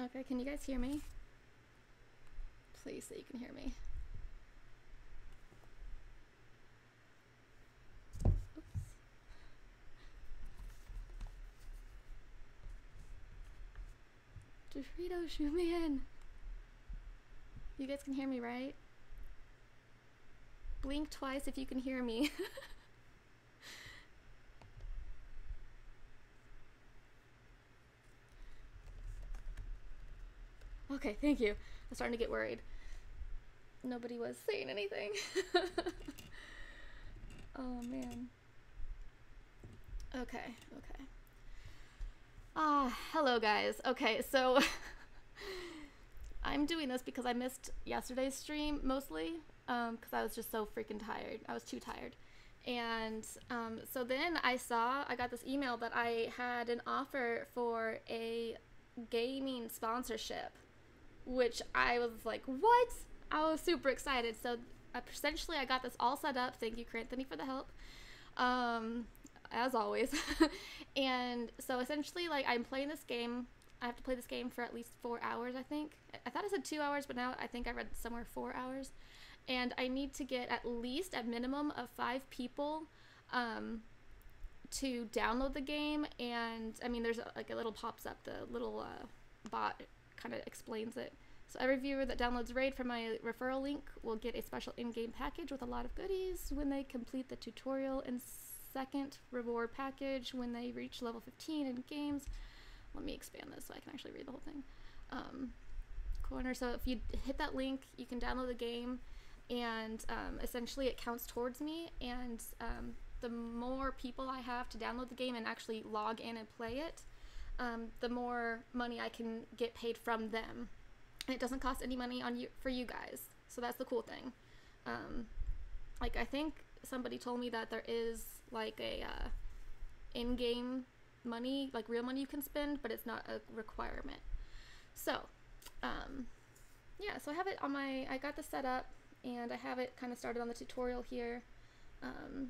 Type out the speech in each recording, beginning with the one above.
Okay, can you guys hear me? Please say you can hear me. Dorito, shoot me in. You guys can hear me, right? Blink twice if you can hear me. okay, thank you. I'm starting to get worried. Nobody was saying anything. oh man. Okay, okay. Ah, hello guys. Okay, so I'm doing this because I missed yesterday's stream mostly because I was just so freaking tired. I was too tired. And um, so then I saw, I got this email that I had an offer for a gaming sponsorship, which I was like, what? I was super excited. So uh, essentially, I got this all set up. Thank you, Anthony, for the help. Um, as always. and so essentially, like, I'm playing this game. I have to play this game for at least four hours, I think. I thought I said two hours, but now I think I read somewhere four hours and I need to get at least a minimum of five people um, to download the game. And I mean, there's a, like a little pops up, the little uh, bot kind of explains it. So every viewer that downloads Raid from my referral link will get a special in-game package with a lot of goodies when they complete the tutorial and second reward package when they reach level 15 in games. Let me expand this so I can actually read the whole thing. Um, corner. So if you hit that link, you can download the game and um, essentially it counts towards me and um, the more people i have to download the game and actually log in and play it um, the more money i can get paid from them. And it doesn't cost any money on you for you guys. So that's the cool thing. Um, like i think somebody told me that there is like a uh, in-game money like real money you can spend but it's not a requirement. So um, yeah so i have it on my i got this set up and I have it kind of started on the tutorial here. Um,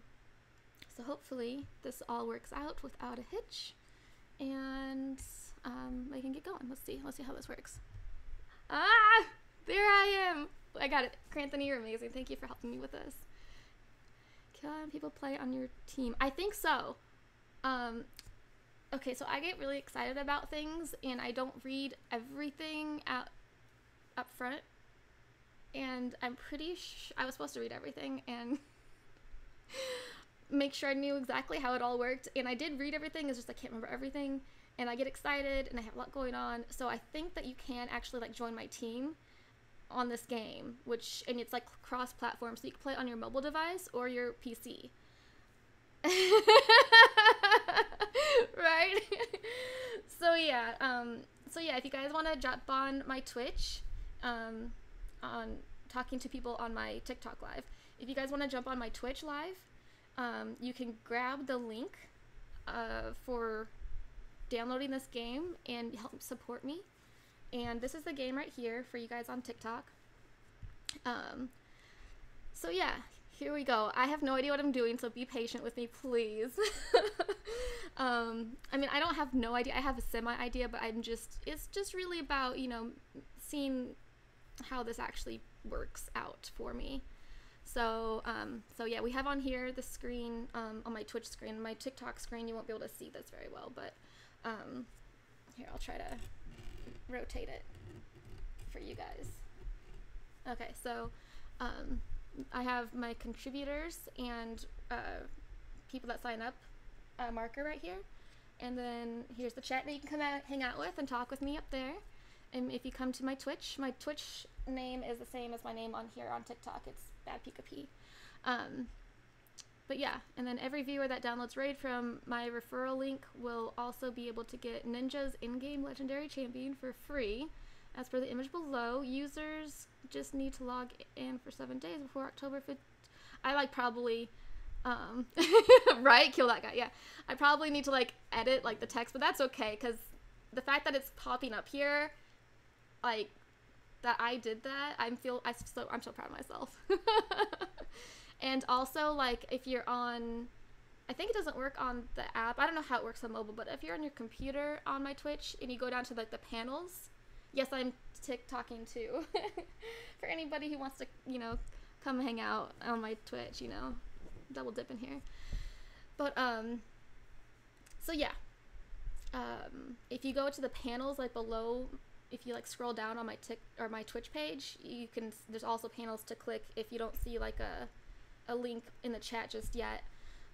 so hopefully this all works out without a hitch and um, I can get going. Let's see. Let's see how this works. Ah! There I am! I got it. Cranthony, you're amazing. Thank you for helping me with this. Can people play on your team? I think so. Um, okay, so I get really excited about things and I don't read everything out up front and I'm pretty I was supposed to read everything and make sure I knew exactly how it all worked. And I did read everything. It's just I can't remember everything. And I get excited and I have a lot going on. So I think that you can actually like join my team on this game, which and it's like cross-platform, so you can play it on your mobile device or your PC. right? so yeah, um, so yeah, if you guys want to jump on my Twitch, um, on talking to people on my TikTok live. If you guys want to jump on my Twitch live, um, you can grab the link uh, for downloading this game and help support me. And this is the game right here for you guys on TikTok. Um, so yeah, here we go. I have no idea what I'm doing, so be patient with me, please. um, I mean, I don't have no idea. I have a semi idea, but I'm just, it's just really about, you know, seeing how this actually works out for me. So, um, so yeah, we have on here the screen um, on my Twitch screen, my TikTok screen. You won't be able to see this very well, but um, here I'll try to rotate it for you guys. Okay, so um, I have my contributors and uh, people that sign up uh, marker right here, and then here's the chat that you can come out, hang out with and talk with me up there. And if you come to my Twitch, my Twitch name is the same as my name on here on TikTok. It's Bad Pika P. Um, but yeah, and then every viewer that downloads Raid from my referral link will also be able to get Ninja's in-game legendary champion for free. As per the image below, users just need to log in for seven days before October 5th. I like probably, um, right? Kill that guy. Yeah. I probably need to like edit like the text, but that's okay because the fact that it's popping up here like that I did that. I'm feel I so I'm so proud of myself. and also like if you're on I think it doesn't work on the app. I don't know how it works on mobile, but if you're on your computer on my Twitch and you go down to like the panels yes, I'm TikToking too. For anybody who wants to, you know, come hang out on my Twitch, you know, double dip in here. But um, so yeah, um, if you go to the panels like below, if you like scroll down on my tick or my Twitch page, you can. There's also panels to click if you don't see like a a link in the chat just yet.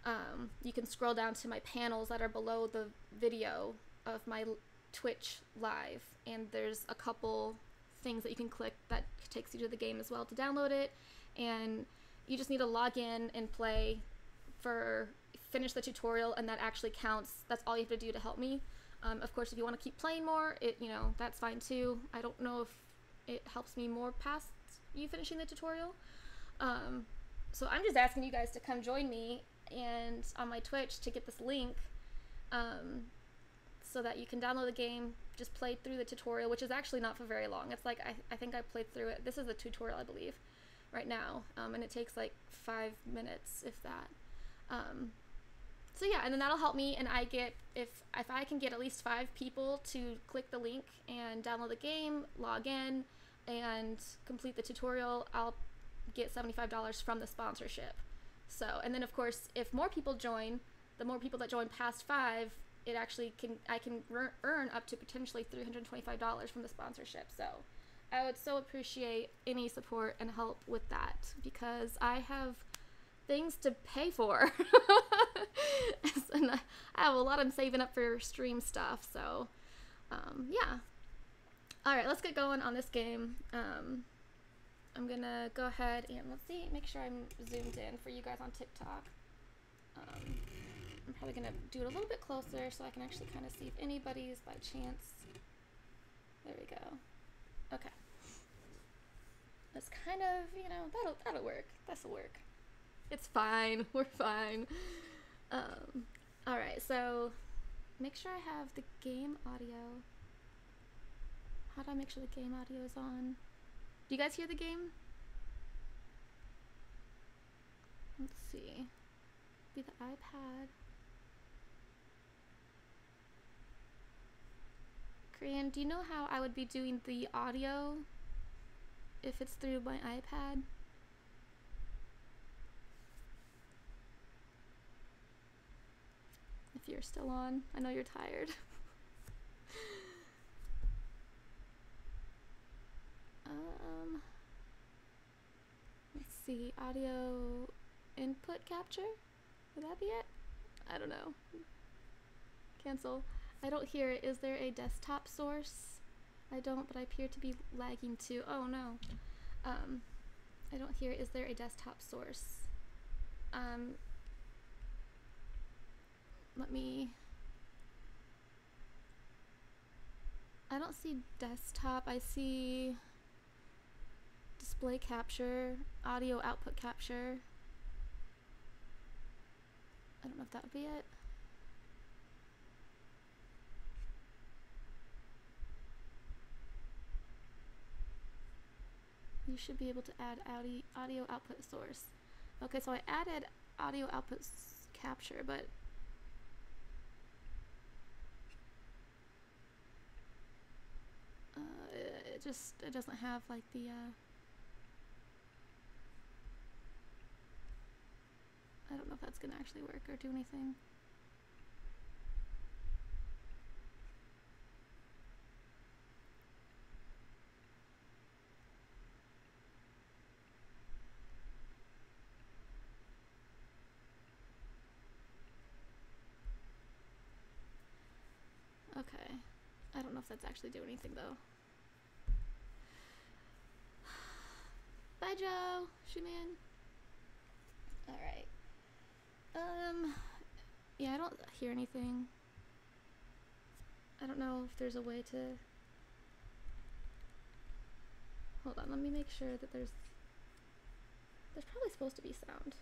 Um, you can scroll down to my panels that are below the video of my Twitch live, and there's a couple things that you can click that takes you to the game as well to download it, and you just need to log in and play for finish the tutorial, and that actually counts. That's all you have to do to help me. Um, of course, if you want to keep playing more, it you know that's fine too. I don't know if it helps me more past you finishing the tutorial. Um, so I'm just asking you guys to come join me and on my Twitch to get this link um, so that you can download the game, just play through the tutorial, which is actually not for very long. It's like, I, I think I played through it. This is the tutorial, I believe, right now, um, and it takes like five minutes, if that. Um, so yeah, and then that'll help me, and I get, if, if I can get at least five people to click the link and download the game, log in, and complete the tutorial, I'll get $75 from the sponsorship. So, and then of course, if more people join, the more people that join past five, it actually can I can earn up to potentially $325 from the sponsorship. So, I would so appreciate any support and help with that because I have things to pay for. and I have a lot I'm saving up for stream stuff. So, um, yeah. All right, let's get going on this game. Um, I'm gonna go ahead and let's see, make sure I'm zoomed in for you guys on TikTok. Um, I'm probably gonna do it a little bit closer so I can actually kind of see if anybody's by chance. There we go. Okay. That's kind of, you know, that'll that'll work. This'll work. It's fine. We're fine. Um, all right. So make sure I have the game audio. How do I make sure the game audio is on? Do you guys hear the game? Let's see. Be the iPad. Korean, do you know how I would be doing the audio if it's through my iPad? If you're still on, I know you're tired. Um, let's see, audio input capture? Would that be it? I don't know. Cancel. I don't hear it. Is there a desktop source? I don't, but I appear to be lagging too. Oh no. Um, I don't hear. Is there a desktop source? Um, let me. I don't see desktop. I see display capture, audio output capture. I don't know if that would be it. You should be able to add audio audio output source. Okay, so I added audio output capture, but uh, it just it doesn't have like the uh, I don't know if that's gonna actually work or do anything. Okay. I don't know if that's actually doing anything though. Bye, Joe. Shoeman. Alright. Um, yeah, I don't hear anything. I don't know if there's a way to... Hold on, let me make sure that there's... There's probably supposed to be sound.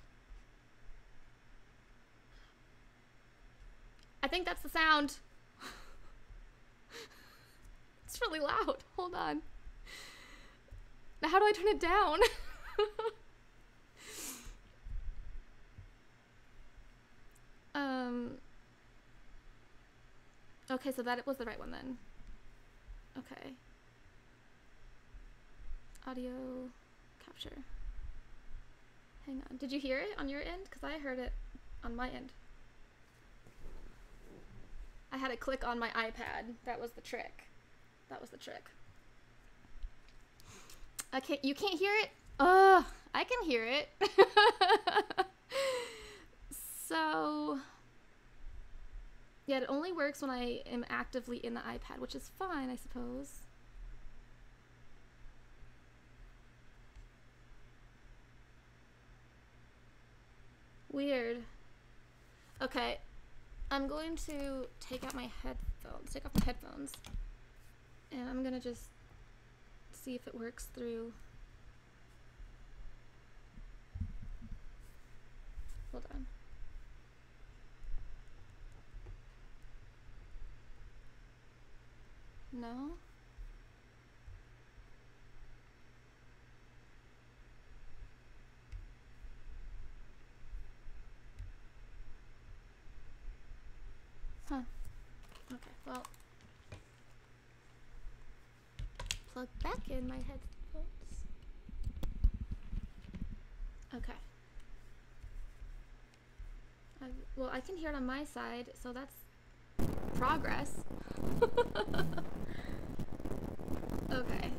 I think that's the sound. it's really loud. Hold on. Now how do I turn it down? Um. Okay, so that was the right one then. Okay. audio capture. Hang on. Did you hear it on your end? Because I heard it on my end. I had to click on my iPad. That was the trick. That was the trick. Can't. You can't hear it. Oh, I can hear it. so, yeah, it only works when I am actively in the iPad, which is fine, I suppose. Weird. Okay, I'm going to take out my headphones, take off my headphones, and I'm gonna just see if it works through. Hold on. No? Huh. Okay, well. Plug back in my headphones. Okay. I, well, I can hear it on my side, so that's progress. okay.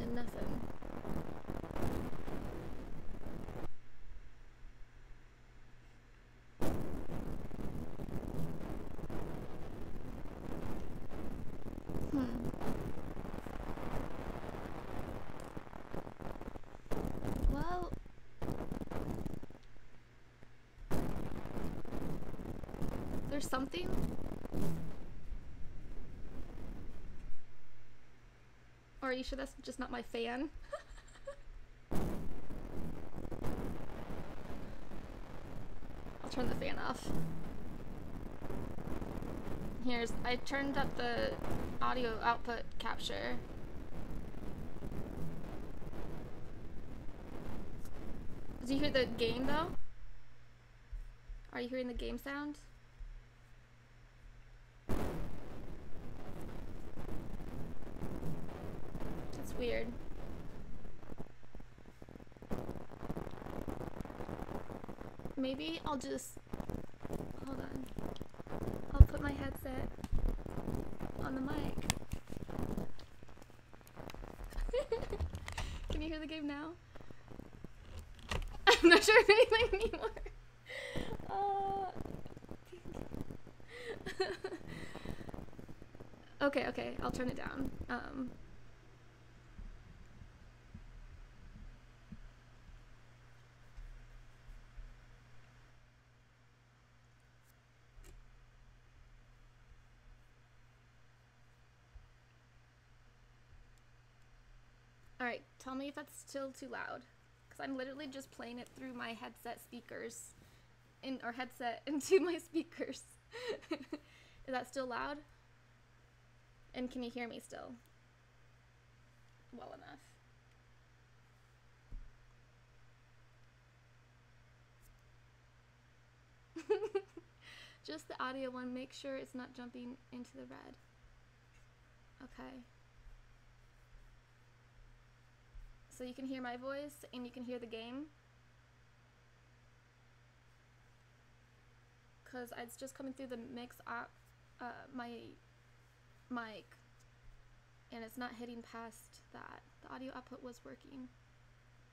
N- nothing. Hmm. Well. There's something. Or are you sure that's just not my fan? I'll turn the fan off. Here's, I turned up the audio output capture. Do you hear the game though? Are you hearing the game sound? That's weird. Maybe I'll just hold on. I'll put my headset on the mic. Can you hear the game now? I'm not sure if anything anymore. Uh, okay, okay, I'll turn it down. Um, Alright, tell me if that's still too loud. Because I'm literally just playing it through my headset speakers. In, or headset into my speakers. Is that still loud? And can you hear me still? Well enough. just the audio one. Make sure it's not jumping into the red. Okay. So you can hear my voice and you can hear the game. Cause it's just coming through the mix op, uh, my mic, and it's not hitting past that. The audio output was working.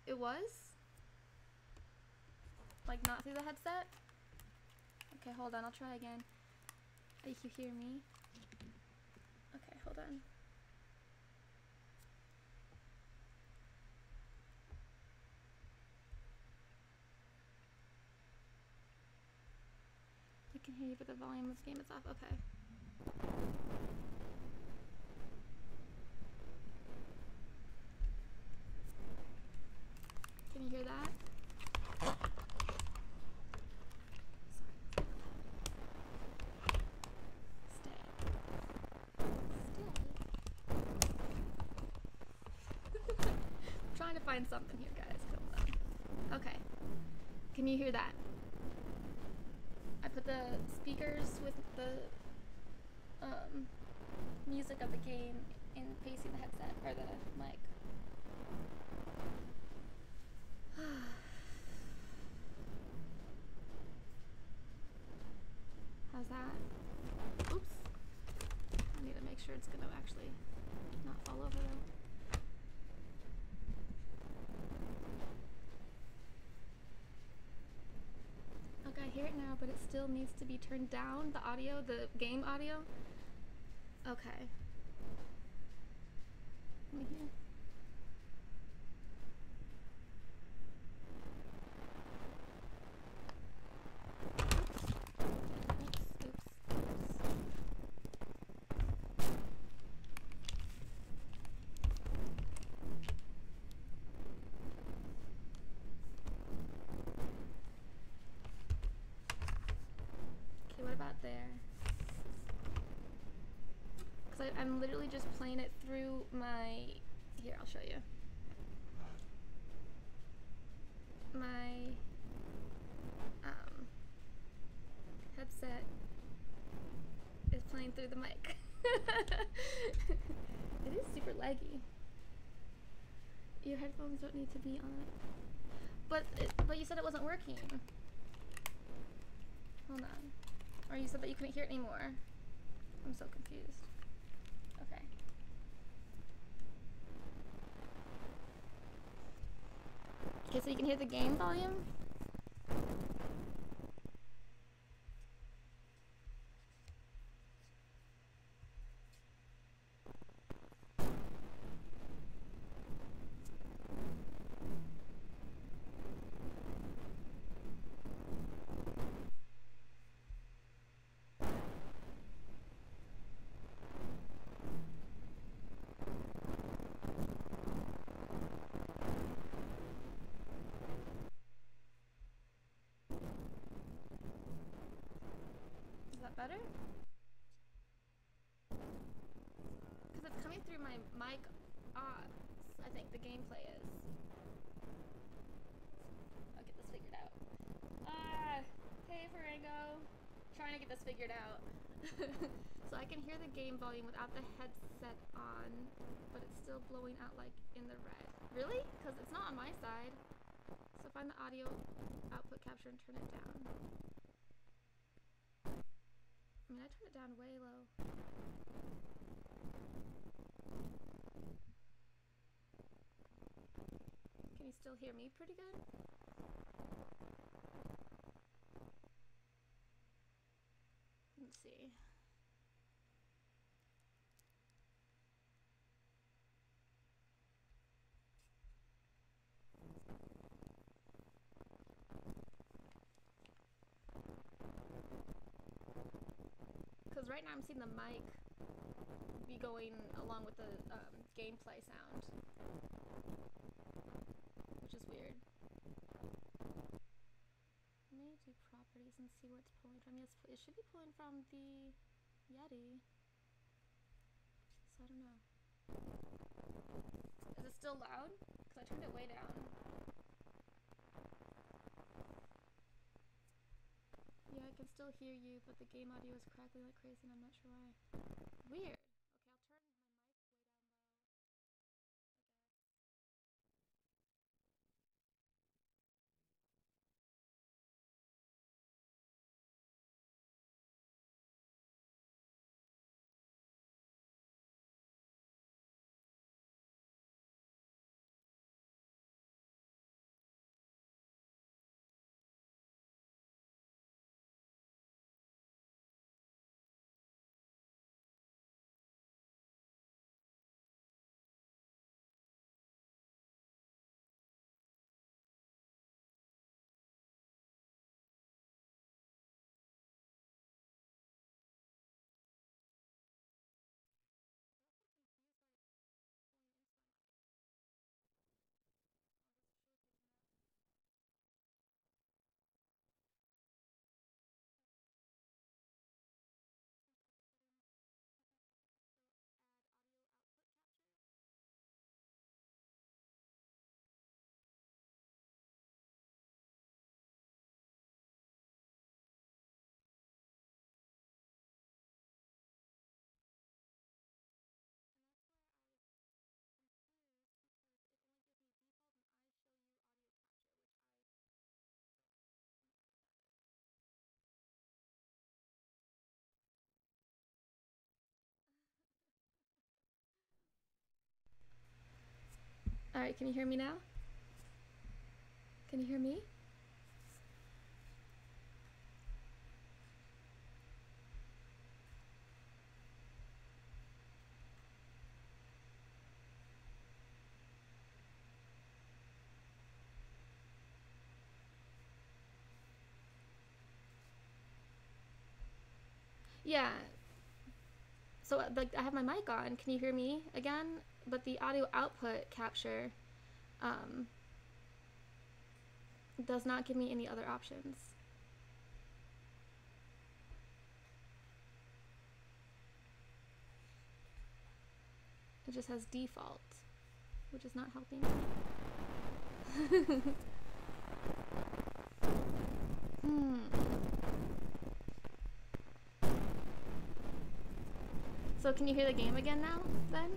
It was. Like not through the headset. Okay, hold on. I'll try again. You hear me? Okay, hold on. Can hear you, but the volume of the game is off. Okay. Can you hear that? Stay. Stay. I'm trying to find something here, guys. Okay. Can you hear that? Put the speakers with the um, music of the game in facing the headset or the mic. How's that? Oops. I need to make sure it's gonna actually not fall over though. Hear it now, but it still needs to be turned down. The audio, the game audio. Okay. Let me hear. Oops, oops, oops. Okay, what about there? Because I'm literally just playing it through my. Here, I'll show you. My um, headset is playing through the mic. it is super laggy. Your headphones don't need to be on. But it, but you said it wasn't working. Hold on. Or you said that you couldn't hear it anymore. I'm so confused. Okay. Okay, so you can hear the game volume? Is that better? Because it's coming through my mic odds, I think the gameplay is. I'll get this figured out. Ah, hey Farango. Trying to get this figured out. so I can hear the game volume without the headset on, but it's still blowing out like in the red. Really? Because it's not on my side. So find the audio output capture and turn it down. I mean, I turned it down way low. Can you still hear me pretty good? Let's see. Because right now I'm seeing the mic be going along with the um, gameplay sound, which is weird. Let me do properties and see where it's pulling from. Yes, it should be pulling from the Yeti. So I don't know. Is it still loud? Because I turned it way down. Yeah, I can still hear you, but the game audio is crackling like crazy and I'm not sure why. Weird. All right, can you hear me now? Can you hear me? Yeah. So like I have my mic on. Can you hear me again? But the audio output capture um, does not give me any other options. It just has default, which is not helping. hmm. So can you hear the game again now, then?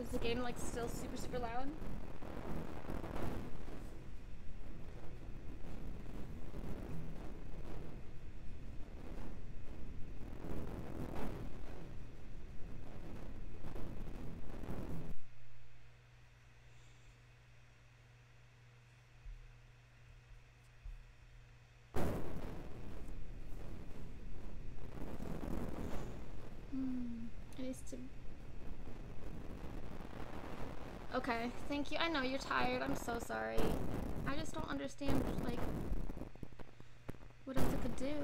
Is the game like still super super loud? Hmm. It needs to. Okay, thank you. I know you're tired. I'm so sorry. I just don't understand, like, what else it could do.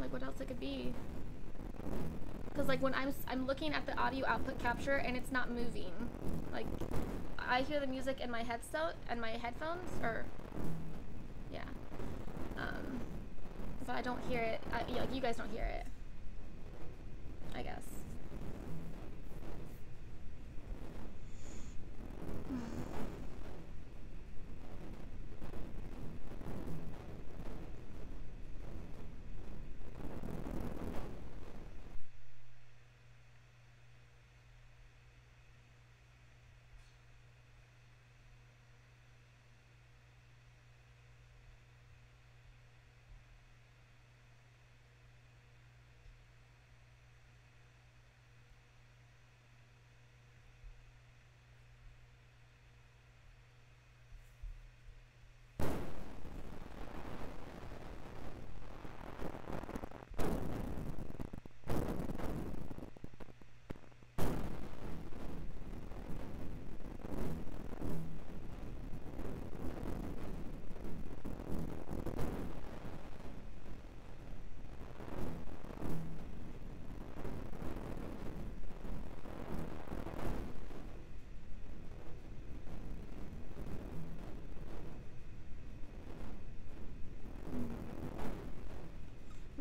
Like, what else it could be. Because, like, when I'm, I'm looking at the audio output capture and it's not moving. Like, I hear the music in my headset and my headphones, or, yeah. Um, but I don't hear it. I, yeah, you guys don't hear it. I guess.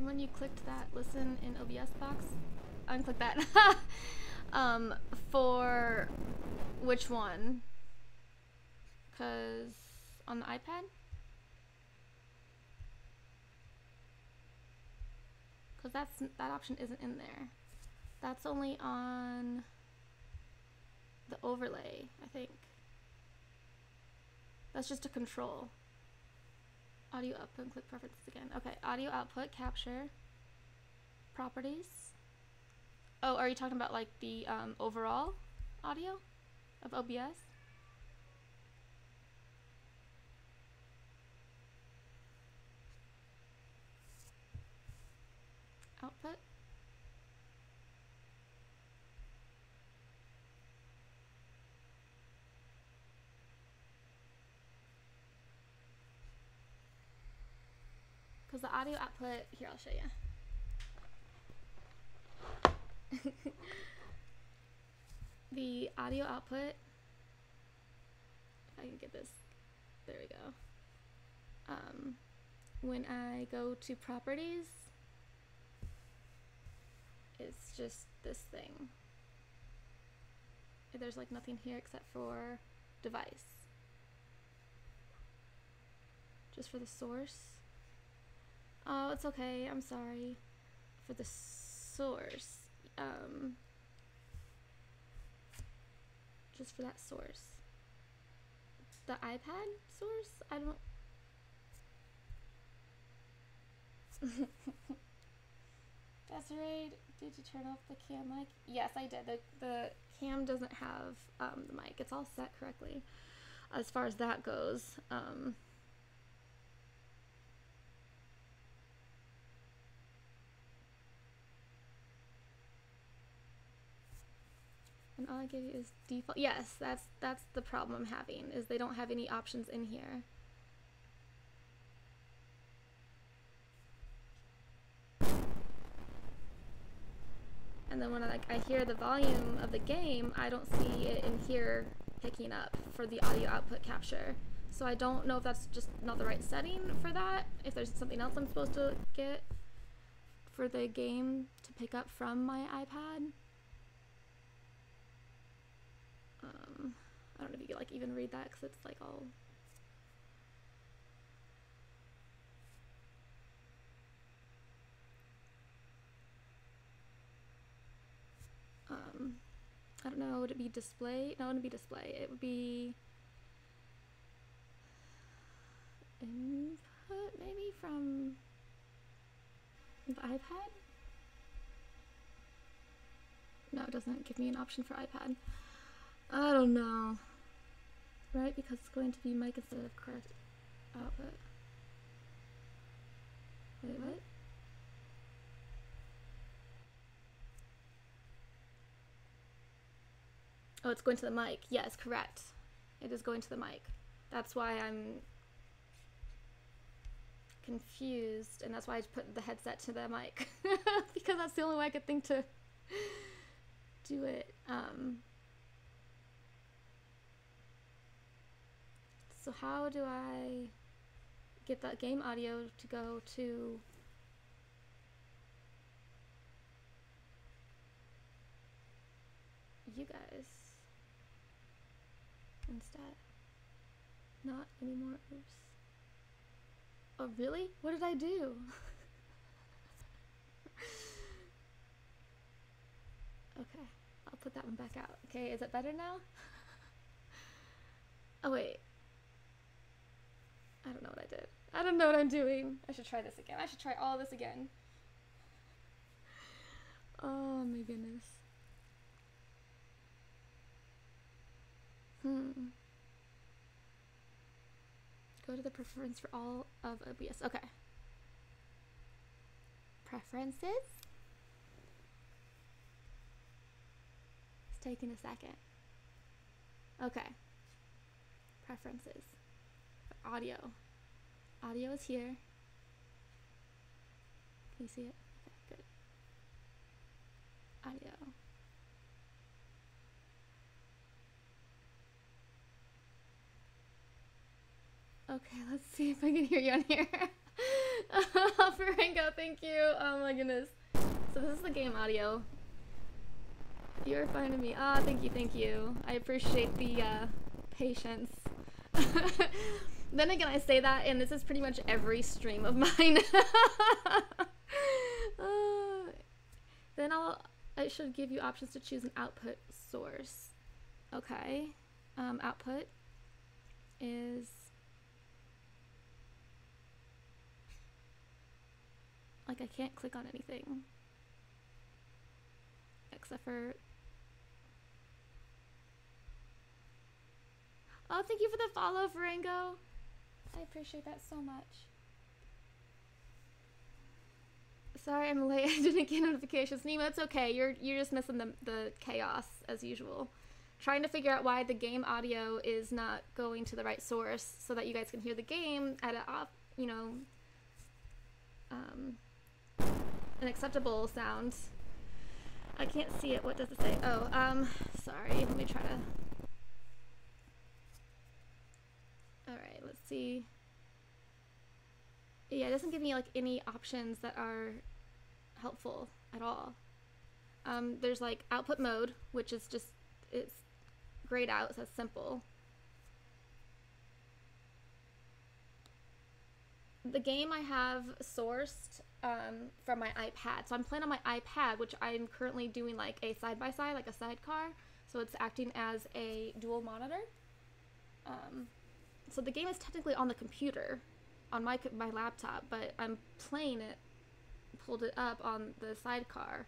And when you clicked that listen in OBS box, unclick that. um, for which one? Cause on the iPad. Cause that's that option isn't in there. That's only on the overlay, I think. That's just a control. Audio output click preferences again. Okay, audio output, capture, properties. Oh, are you talking about like the um, overall audio of OBS? Output? The audio output, here, I'll show you. the audio output, I can get this, there we go. Um, when I go to properties, it's just this thing. There's like nothing here except for device. Just for the source. Oh, it's okay. I'm sorry. For the source. Um, just for that source. The iPad source? I don't. Desiree, did you turn off the cam mic? Yes, I did. The, the cam doesn't have um, the mic. It's all set correctly as far as that goes. Um, and all I give you is default. Yes, that's that's the problem I'm having is they don't have any options in here. And then when I, like I hear the volume of the game, I don't see it in here picking up for the audio output capture. So I don't know if that's just not the right setting for that, if there's something else I'm supposed to get for the game to pick up from my iPad. Um, I don't know if you like even read that because it's like all um, I don't know, would it be display? No, it wouldn't be display. It would be input maybe from the iPad? No, it doesn't give me an option for iPad. I don't know. Right, because it's going to be mic instead of correct output. Wait, what? Oh, it's going to the mic. Yes, correct. It is going to the mic. That's why I'm confused, and that's why I put the headset to the mic. because that's the only way I could think to do it. Um, so how do I get that game audio to go to you guys instead? Not anymore. Oops. Oh, really? What did I do? okay, I'll put that one back out. Okay, is it better now? oh, wait. I don't know what I did. I don't know what I'm doing. I should try this again. I should try all this again. Oh my goodness. Hmm. Go to the preference for all of OBS. Okay. Preferences. It's taking a second. Okay. Preferences. Audio. Audio is here. Can you see it? Okay, good. Audio. Okay, let's see if I can hear you on here. Farango, thank you. Oh my goodness. So this is the game audio. You're finding me. Ah, oh, thank you, thank you. I appreciate the uh, patience. then again, I say that, and this is pretty much every stream of mine. uh, then I'll. I should give you options to choose an output source. Okay. Um, output is Like I can't click on anything. Except for Oh, thank you for the follow, Farango. I appreciate that so much. Sorry I'm late. I didn't get notifications. Nima, it's okay. You're you're just missing the the chaos as usual. Trying to figure out why the game audio is not going to the right source so that you guys can hear the game at a off, you know, um, an acceptable sound. I can't see it. What does it say? Oh, um, sorry. Let me try to. Alright, see. Yeah, it doesn't give me like any options that are helpful at all. Um, there's like output mode, which is just, it's grayed out, so it's simple. The game I have sourced um, from my iPad. So I'm playing on my iPad, which I'm currently doing like a side by side, like a sidecar. So it's acting as a dual monitor. Um, so the game is technically on the computer, on my my laptop, but I'm playing it pulled it up on the sidecar.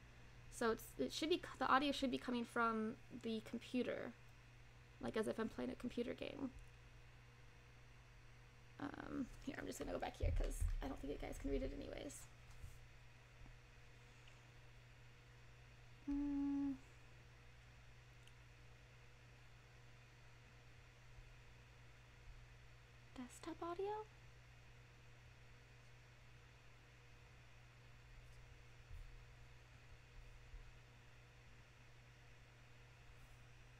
So it's it should be the audio should be coming from the computer, like as if I'm playing a computer game. Um, here, I'm just gonna go back here because I don't think you guys can read it anyways. Mm. Desktop audio?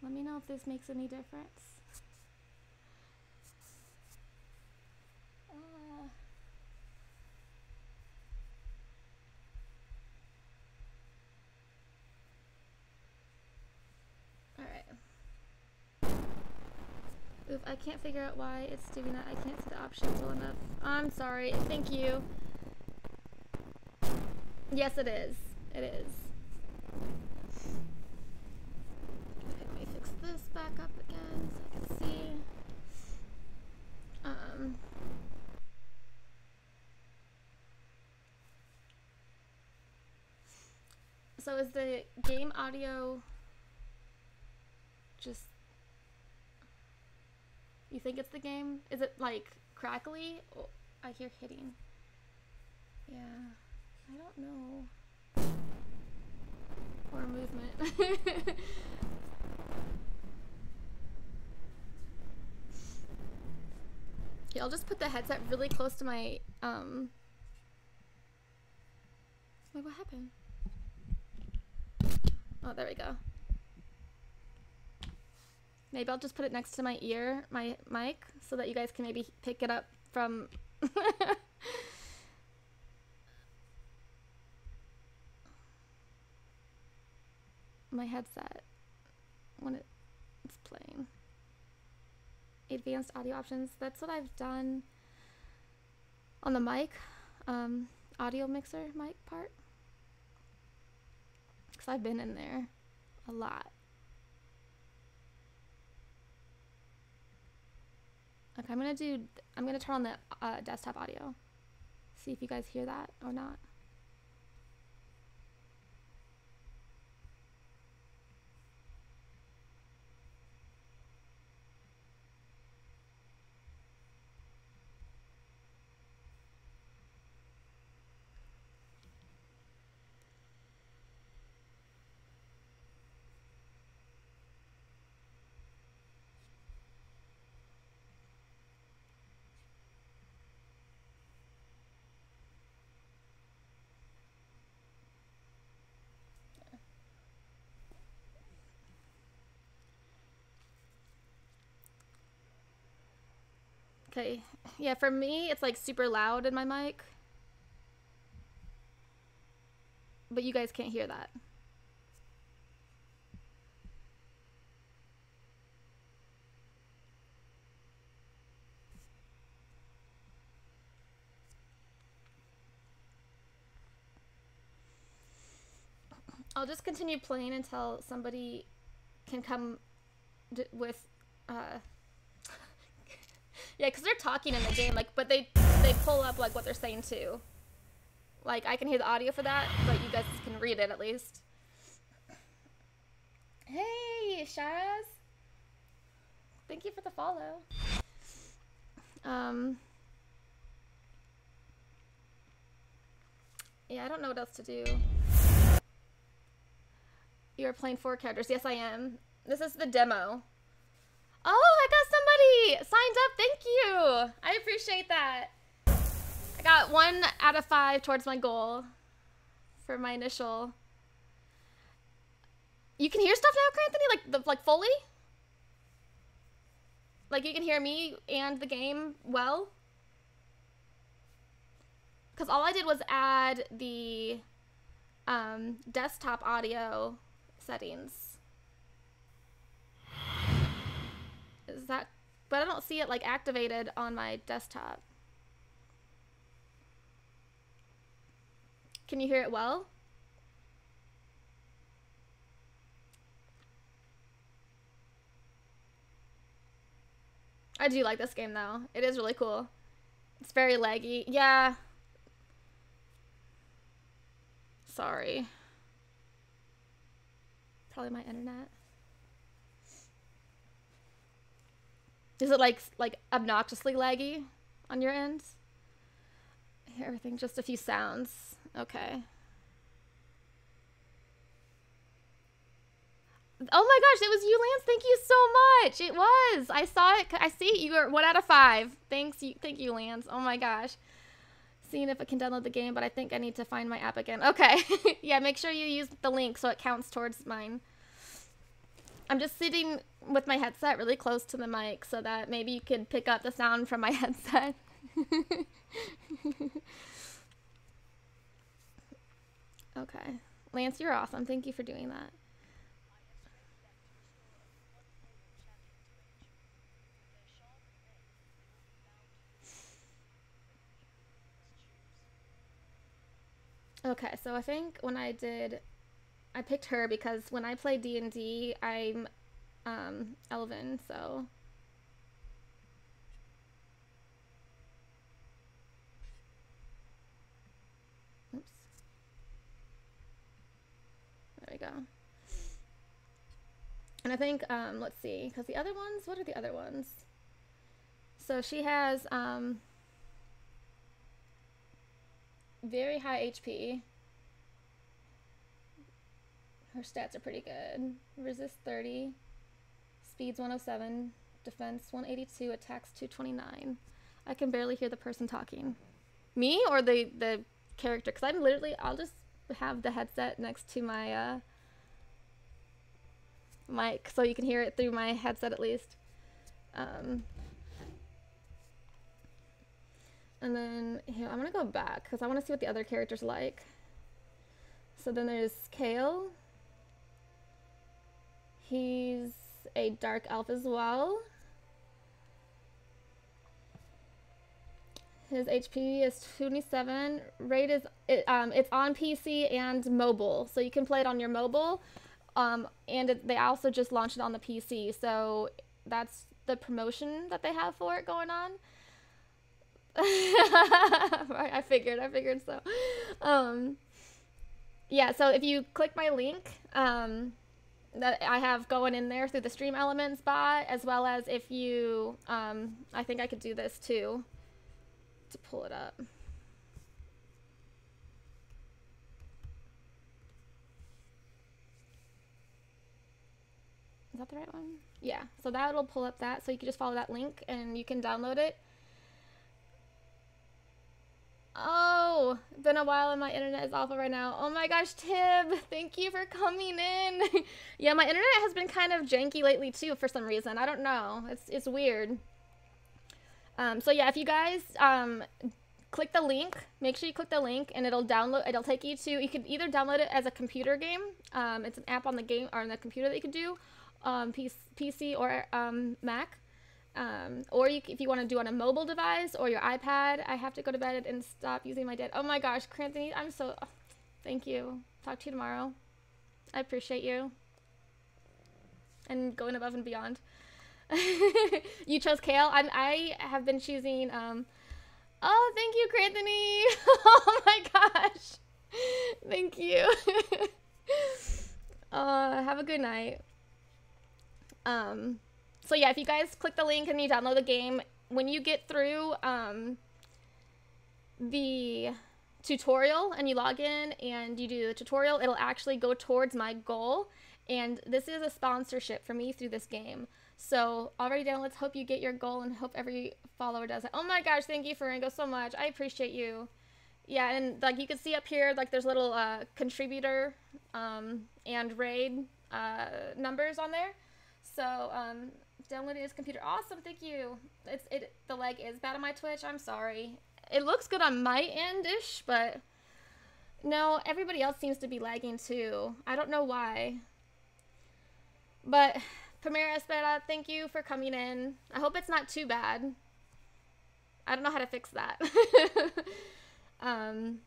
Let me know if this makes any difference. Uh, Alright. Oof, I can't figure out why it's doing that. I can't see the options well enough. I'm sorry. Thank you. Yes, it is. It is. Okay, let me fix this back up again so I can see. Um. So is the game audio just you think it's the game? Is it like crackly? Oh, I hear hitting. Yeah, I don't know. Or movement. yeah, I'll just put the headset really close to my um. Wait, what happened? Oh, there we go. Maybe I'll just put it next to my ear, my mic, so that you guys can maybe pick it up from. my headset when it, it's playing. Advanced audio options. That's what I've done on the mic, um, audio mixer mic part. Because I've been in there a lot. Okay, I'm gonna do, I'm gonna turn on the uh, desktop audio. See if you guys hear that or not. Okay, yeah, for me, it's like super loud in my mic. But you guys can't hear that. I'll just continue playing until somebody can come with uh yeah because they're talking in the game like but they they pull up like what they're saying too. Like i can hear the audio for that but you guys can read it at least. Hey shaz. Thank you for the follow. Um yeah i don't know what else to do. You're playing four characters. Yes i am. This is the demo. Oh, I got signed up. Thank you. I appreciate that. I got one out of five towards my goal for my initial. You can hear stuff now, Anthony? Like the like fully? Like you can hear me and the game well? Because all I did was add the um, desktop audio settings. Is that, but I don't see it like activated on my desktop. Can you hear it well? I do like this game though. It is really cool. It's very laggy. Yeah. sorry. Probably my internet. Is it like like obnoxiously laggy on your end? Everything, just a few sounds. Okay. Oh my gosh, it was you, Lance. Thank you so much. It was. I saw it. I see it. You are one out of five. Thanks. You. Thank you, Lance. Oh my gosh. Seeing if I can download the game, but I think I need to find my app again. Okay. yeah, make sure you use the link so it counts towards mine. I'm just sitting with my headset really close to the mic so that maybe you could pick up the sound from my headset. okay. Lance, you're awesome. Thank you for doing that. Okay, so I think when I did, I picked her because when I play D and D, I'm um, Elven, so. There we go. And I think, um, let's see, because the other ones, what are the other ones? So she has, um, very high HP. Her stats are pretty good. Resist 30, speeds 107, defense 182, attacks 229. I can barely hear the person talking. Me or the the character? Because I'm literally, I'll just have the headset next to my uh, mic so you can hear it through my headset at least. Um, and then here, I'm gonna go back because I want to see what the other characters like. So then there's Kael. He's a dark elf as well. His HP is 27. Rate is it, um, it's on PC and mobile, so you can play it on your mobile. Um, and it, they also just launched it on the PC, so that's the promotion that they have for it going on. I figured, I figured so. Um, yeah, so if you click my link um, that I have going in there through the StreamElements bot, as well as if you, um, I think I could do this too to pull it up. Is that the right one? Yeah, so that'll pull up that, so you can just follow that link and you can download it. Oh, been a while and my internet is awful right now. Oh my gosh, Tib, thank you for coming in. yeah, my internet has been kind of janky lately too for some reason. I don't know. It's it's weird. Um, so yeah, if you guys um, click the link, make sure you click the link and it'll download. It'll take you to. You can either download it as a computer game. Um, it's an app on the game or on the computer that you can do, um, PC or um, Mac. Um, or you, if you want to do on a mobile device or your iPad, I have to go to bed and stop using my dad. Oh my gosh, Cranthony, I'm so. Oh, thank you. Talk to you tomorrow. I appreciate you. And going above and beyond. you chose Kael. I'm, I have been choosing. Um, oh, thank you, Cranthony. oh my gosh. Thank you. uh, have a good night. Um, so yeah, if you guys click the link and you download the game, when you get through um, the tutorial and you log in and you do the tutorial, it'll actually go towards my goal. And this is a sponsorship for me through this game. So already down, let's hope you get your goal and hope every follower does it. Oh my gosh, thank you, Faringo, so much. I appreciate you. Yeah, and like you can see up here, like there's little uh, contributor um, and raid uh, numbers on there. So um, downloading his computer. Awesome, thank you. It's it the leg is bad on my Twitch. I'm sorry. It looks good on my end ish, but no, everybody else seems to be lagging too. I don't know why. But Premier Espera, thank you for coming in. I hope it's not too bad. I don't know how to fix that. um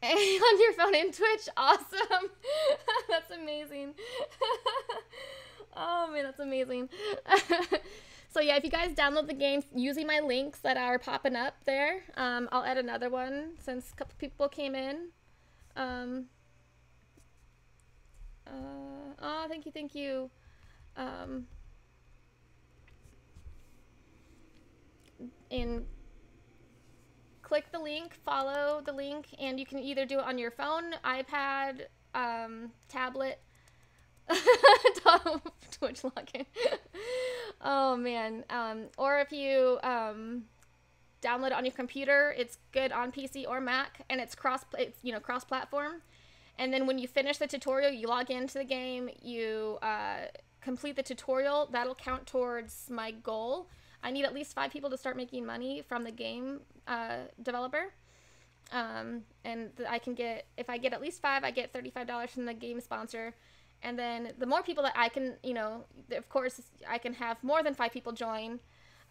on your phone and Twitch. Awesome. that's amazing. oh man, that's amazing. So yeah, if you guys download the game using my links that are popping up there, um, I'll add another one since a couple people came in. Um, uh, oh, thank you, thank you. Um, and click the link, follow the link, and you can either do it on your phone, iPad, um, tablet. Twitch login. oh man. Um, or if you um, download it on your computer, it's good on PC or Mac, and it's cross. It's you know cross platform. And then when you finish the tutorial, you log into the game, you uh, complete the tutorial. That'll count towards my goal. I need at least five people to start making money from the game uh, developer. Um, and I can get, if I get at least five, I get $35 from the game sponsor. And then the more people that I can, you know, of course, I can have more than five people join.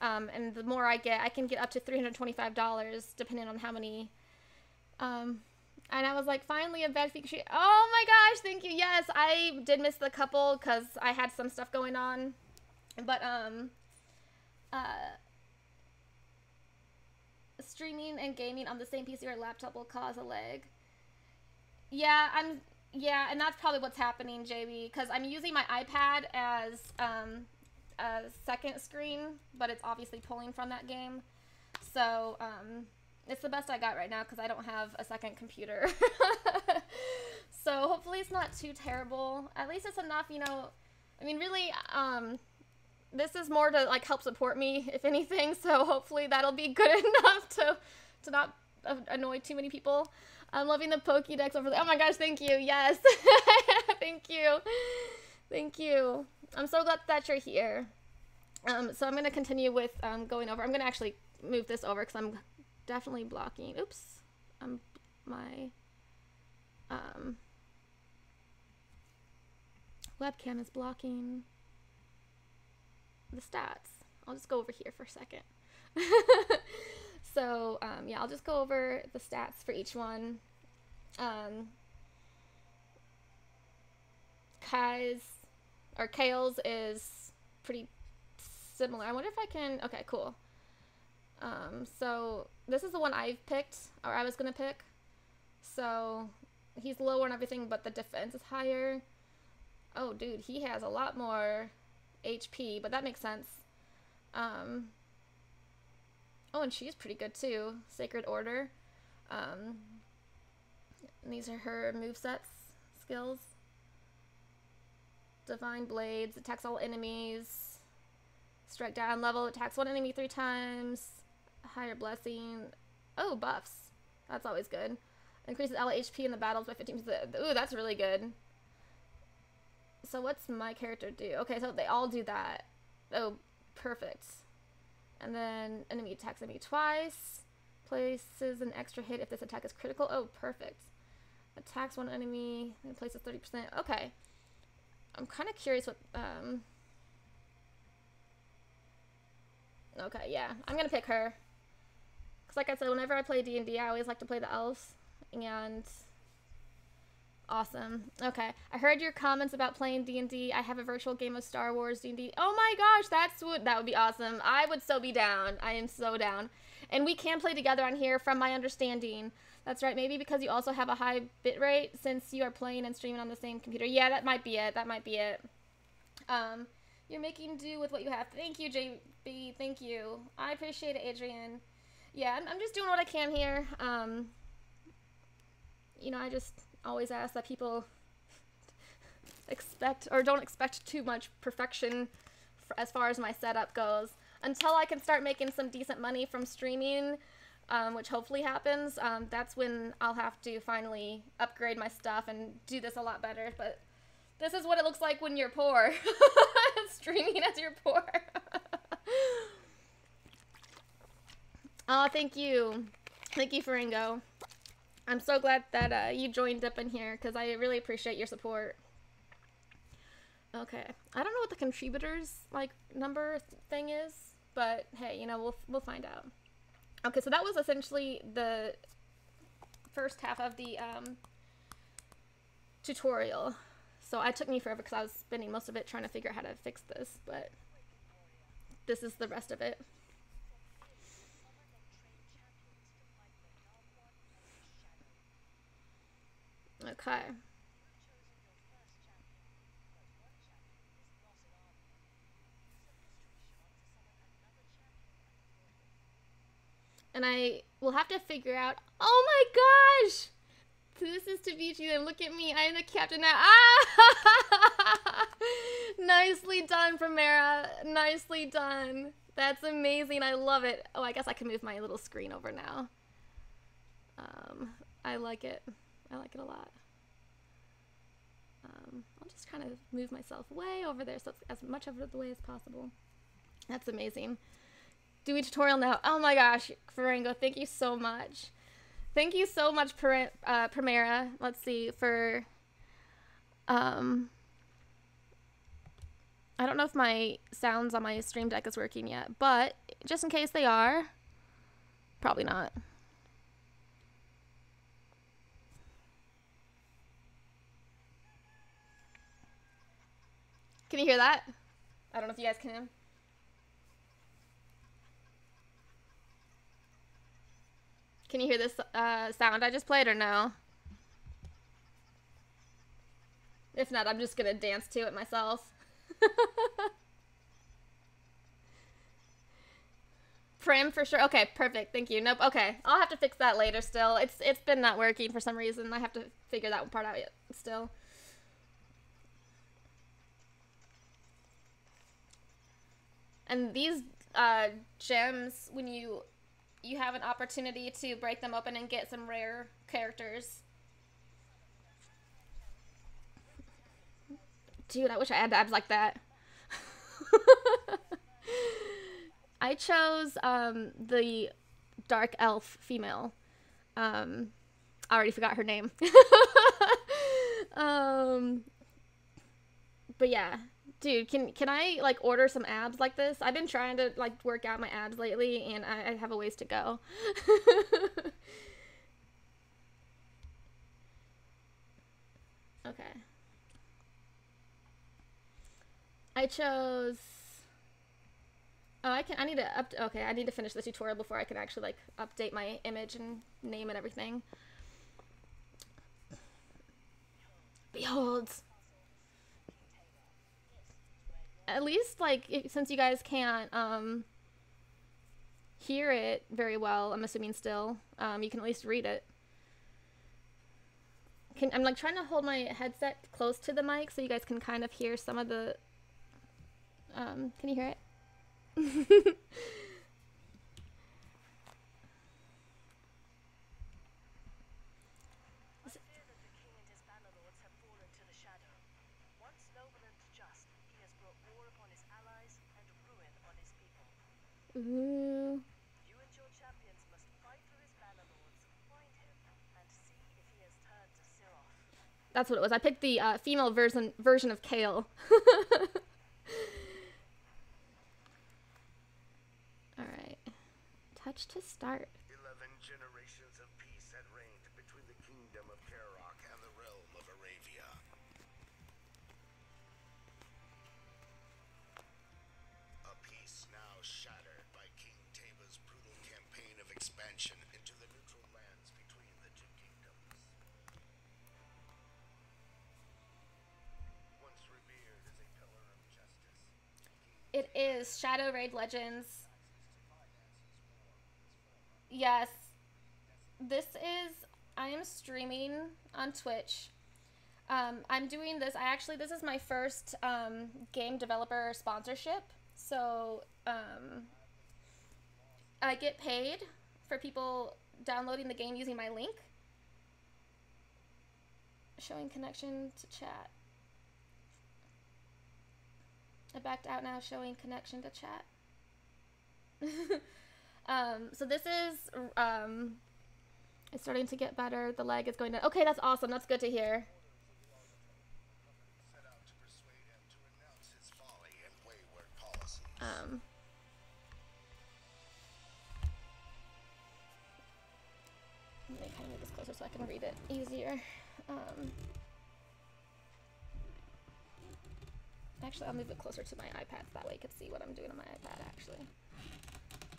Um, and the more I get, I can get up to $325 depending on how many um, and I was like, finally a bed feature. Oh my gosh, thank you. Yes, I did miss the couple because I had some stuff going on. But, um, uh, streaming and gaming on the same PC or laptop will cause a lag. Yeah, I'm, yeah, and that's probably what's happening, JB, because I'm using my iPad as, um, a second screen, but it's obviously pulling from that game. So, um, it's the best I got right now because I don't have a second computer. so hopefully it's not too terrible. At least it's enough, you know. I mean, really, um, this is more to like help support me, if anything. So hopefully that'll be good enough to to not annoy too many people. I'm loving the Pokédex over there. Oh my gosh, thank you. Yes, thank you, thank you. I'm so glad that you're here. Um, so I'm gonna continue with um, going over. I'm gonna actually move this over because I'm definitely blocking. Oops. Um, my um, webcam is blocking the stats. I'll just go over here for a second. so um, yeah, I'll just go over the stats for each one. Um, Kai's or Kael's is pretty similar. I wonder if I can. Okay, cool. Um, so this is the one I've picked, or I was gonna pick. So he's lower and everything, but the defense is higher. Oh, dude, he has a lot more HP, but that makes sense. Um, oh, and she's pretty good too. Sacred Order. Um, these are her move sets, skills. Divine Blades attacks all enemies. Strike down level attacks one enemy three times. Higher Blessing. Oh, buffs. That's always good. Increases ally HP in the battles by 15%. Ooh, that's really good. So what's my character do? Okay, so they all do that. Oh, perfect. And then enemy attacks enemy twice. Places an extra hit if this attack is critical. Oh, perfect. Attacks one enemy and places 30%. Okay. I'm kind of curious what... Um... Okay, yeah. I'm going to pick her. Because like I said, whenever I play D&D, I always like to play the elves. And awesome. Okay. I heard your comments about playing D&D. I have a virtual game of Star Wars D&D. Oh my gosh, that's what that would be awesome. I would so be down. I am so down. And we can play together on here from my understanding. That's right. Maybe because you also have a high bit rate since you are playing and streaming on the same computer. Yeah, that might be it. That might be it. Um, you're making do with what you have. Thank you, JB. Thank you. I appreciate it, Adrian yeah, I'm, I'm just doing what I can here. Um, you know, I just always ask that people expect or don't expect too much perfection as far as my setup goes until I can start making some decent money from streaming, um, which hopefully happens. Um, that's when I'll have to finally upgrade my stuff and do this a lot better. But this is what it looks like when you're poor. streaming as you're poor. Oh, thank you. Thank you, Faringo. I'm so glad that uh, you joined up in here because I really appreciate your support. Okay. I don't know what the contributors like number thing is, but hey, you know, we'll we'll find out. Okay, so that was essentially the first half of the um, tutorial. So it took me forever because I was spending most of it trying to figure out how to fix this, but this is the rest of it. Okay. And I will have to figure out. Oh my gosh! So This is Tabichi. And look at me. I am the captain now. Ah! Nicely done, Primera. Nicely done. That's amazing. I love it. Oh, I guess I can move my little screen over now. Um, I like it. I like it a lot. Um, I'll just kind of move myself way over there so it's as much of the way as possible. That's amazing. Do a tutorial now. Oh my gosh, Farango, thank you so much. Thank you so much, per uh, Primera. Let's see, for... Um, I don't know if my sounds on my stream deck is working yet, but just in case they are, probably not. Can you hear that? I don't know if you guys can. Can you hear this uh, sound I just played or no? If not, I'm just gonna dance to it myself. Prim for sure. Okay, perfect. Thank you. Nope. Okay, I'll have to fix that later. Still, it's it's been not working for some reason. I have to figure that part out yet. Still. And these uh, gems, when you you have an opportunity to break them open and get some rare characters. Dude, I wish I had abs like that. I chose um, the dark elf female. Um, I already forgot her name. um, but yeah, dude, can can I like order some abs like this? I've been trying to like work out my abs lately, and I, I have a ways to go. okay. I chose. Oh, I can. I need to up. Okay, I need to finish the tutorial before I can actually like update my image and name and everything. Behold. At least like since you guys can't um hear it very well, I'm assuming still, um, you can at least read it. Can, I'm like trying to hold my headset close to the mic so you guys can kind of hear some of the um, can you hear it? You and your champions must fight for his bannerlords, find him, and see if he has turned to. That's what it was. I picked the uh, female version version of Kael. touch to start. Is Shadow Raid Legends yes, this is, I am streaming on Twitch. Um, I'm doing this, I actually, this is my first um, game developer sponsorship. So um, I get paid for people downloading the game using my link. Showing connection to chat. I backed out now, showing connection to chat. Um, so this is, um, it's starting to get better. The leg is going to, okay, that's awesome. That's good to hear. Um, let me kind of move this closer so I can read it easier. Um, Actually, I'll move it closer to my iPad so that way you can see what I'm doing on my iPad, actually.